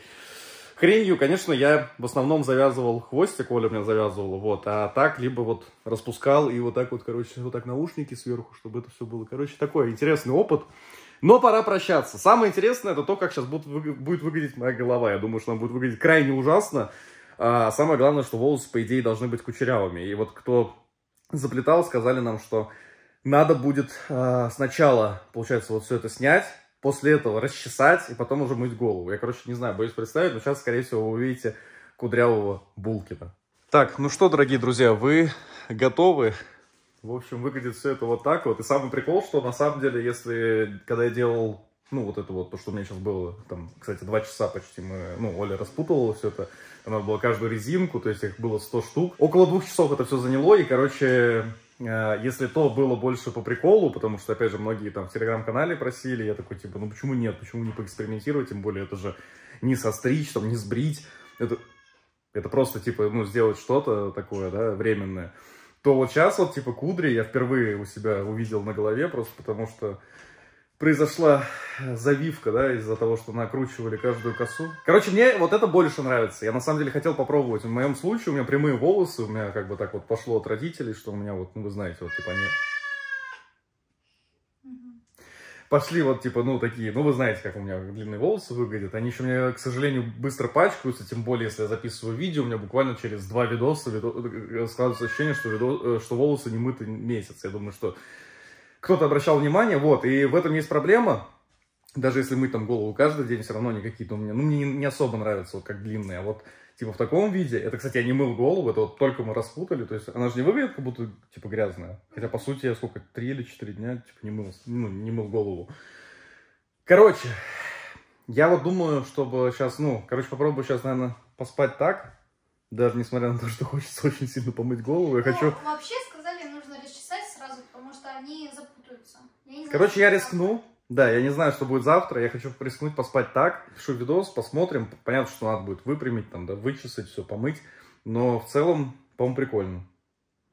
хренью. Конечно, я в основном завязывал хвостик, Оля меня завязывала, вот. А так, либо вот распускал и вот так вот, короче, вот так наушники сверху, чтобы это все было. Короче, такой интересный опыт. Но пора прощаться. Самое интересное, это то, как сейчас будет, будет выглядеть моя голова. Я думаю, что она будет выглядеть крайне ужасно. А самое главное, что волосы, по идее, должны быть кучерявыми. И вот кто заплетал, сказали нам, что надо будет а, сначала, получается, вот все это снять, после этого расчесать и потом уже мыть голову. Я, короче, не знаю, боюсь представить, но сейчас, скорее всего, вы увидите кудрявого Булкина. Так, ну что, дорогие друзья, вы готовы? В общем, выглядит все это вот так вот. И самый прикол, что на самом деле, если, когда я делал, ну, вот это вот, то, что у меня сейчас было, там, кстати, два часа почти мы, ну, Оля распутывала все это, надо было каждую резинку, то есть их было 100 штук. Около двух часов это все заняло, и, короче, э, если то было больше по приколу, потому что, опять же, многие там в телеграм-канале просили, я такой, типа, ну, почему нет, почему не поэкспериментировать, тем более это же не состричь, там, не сбрить, это, это просто, типа, ну, сделать что-то такое, да, временное то вот сейчас вот типа кудри я впервые у себя увидел на голове, просто потому что произошла завивка, да, из-за того, что накручивали каждую косу. Короче, мне вот это больше нравится. Я на самом деле хотел попробовать. В моем случае у меня прямые волосы, у меня как бы так вот пошло от родителей, что у меня вот, ну вы знаете, вот типа они пошли вот, типа, ну, такие, ну, вы знаете, как у меня длинные волосы выглядят. Они еще у меня, к сожалению, быстро пачкаются, тем более, если я записываю видео, у меня буквально через два видоса видо... э, складывается ощущение, что, видо... э, что волосы не мыты месяц. Я думаю, что кто-то обращал внимание, вот, и в этом есть проблема. Даже если мыть там голову каждый день, все равно они какие-то у меня, ну, мне не особо нравятся, вот, как длинные, а вот Типа в таком виде, это, кстати, я не мыл голову, это вот только мы распутали, то есть она же не выглядит как будто, типа, грязная. Хотя, по сути, я сколько, три или четыре дня, типа, не мыл, ну, не мыл голову. Короче, я вот думаю, чтобы сейчас, ну, короче, попробую сейчас, наверное, поспать так, даже несмотря на то, что хочется очень сильно помыть голову, я хочу... Ну, вообще сказали, нужно расчесать сразу, потому что они запутаются. Я не знаю, Короче, я рискну. Да, я не знаю, что будет завтра. Я хочу рискнуть поспать так. Пишу видос, посмотрим. Понятно, что надо будет выпрямить, там, да, вычесать, все помыть. Но в целом, по-моему, прикольно.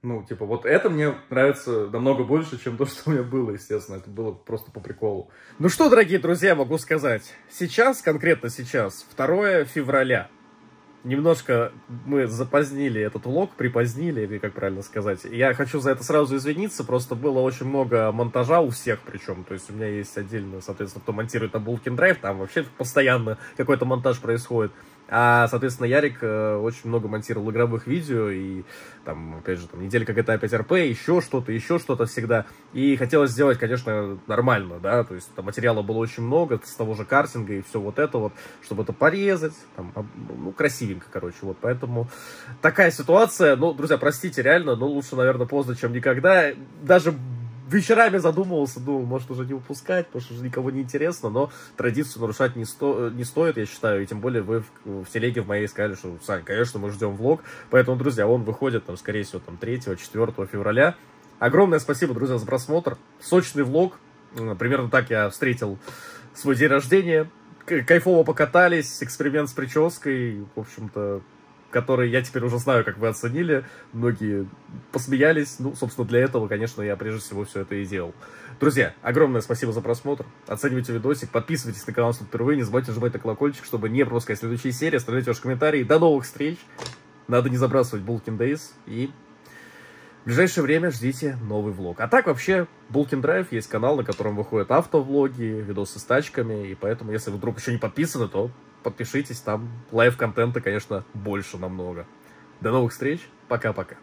Ну, типа, вот это мне нравится намного больше, чем то, [laughs] что у меня было, естественно. Это было просто по приколу. Ну что, дорогие друзья, могу сказать. Сейчас, конкретно сейчас, 2 февраля. Немножко мы запозднили этот влог, припозднили, или как правильно сказать. Я хочу за это сразу извиниться, просто было очень много монтажа у всех причем. То есть у меня есть отдельно, соответственно, кто монтирует на Булкин Драйв, там вообще постоянно какой-то монтаж происходит. А, соответственно, Ярик э, очень много монтировал игровых видео, и там, опять же, там, неделька GTA 5 RP, еще что-то, еще что-то всегда. И хотелось сделать, конечно, нормально, да, то есть там материала было очень много, с того же картинга и все вот это вот, чтобы это порезать, там, ну, красивенько, короче, вот, поэтому такая ситуация, ну, друзья, простите, реально, но лучше, наверное, поздно, чем никогда. Даже вечерами задумывался, думал, может уже не выпускать, потому что уже никого не интересно, но традицию нарушать не, сто, не стоит, я считаю, и тем более вы в, в телеге в моей сказали, что, Сань, конечно, мы ждем влог, поэтому, друзья, он выходит, там, скорее всего, там, 3-4 февраля. Огромное спасибо, друзья, за просмотр, сочный влог, примерно так я встретил свой день рождения, кайфово покатались, эксперимент с прической, в общем-то, который я теперь уже знаю, как вы оценили. Многие посмеялись. Ну, собственно, для этого, конечно, я прежде всего все это и делал. Друзья, огромное спасибо за просмотр. Оценивайте видосик, подписывайтесь на канал, если впервые. Не забывайте нажимать на колокольчик, чтобы не пропускать следующие серии. Оставляйте ваши комментарии. До новых встреч. Надо не забрасывать Булкин Days. И в ближайшее время ждите новый влог. А так вообще, Булкин Драйв есть канал, на котором выходят автовлоги, видосы с тачками. И поэтому, если вы вдруг еще не подписаны, то подпишитесь. Там life-контента, конечно, больше намного. До новых встреч. Пока-пока.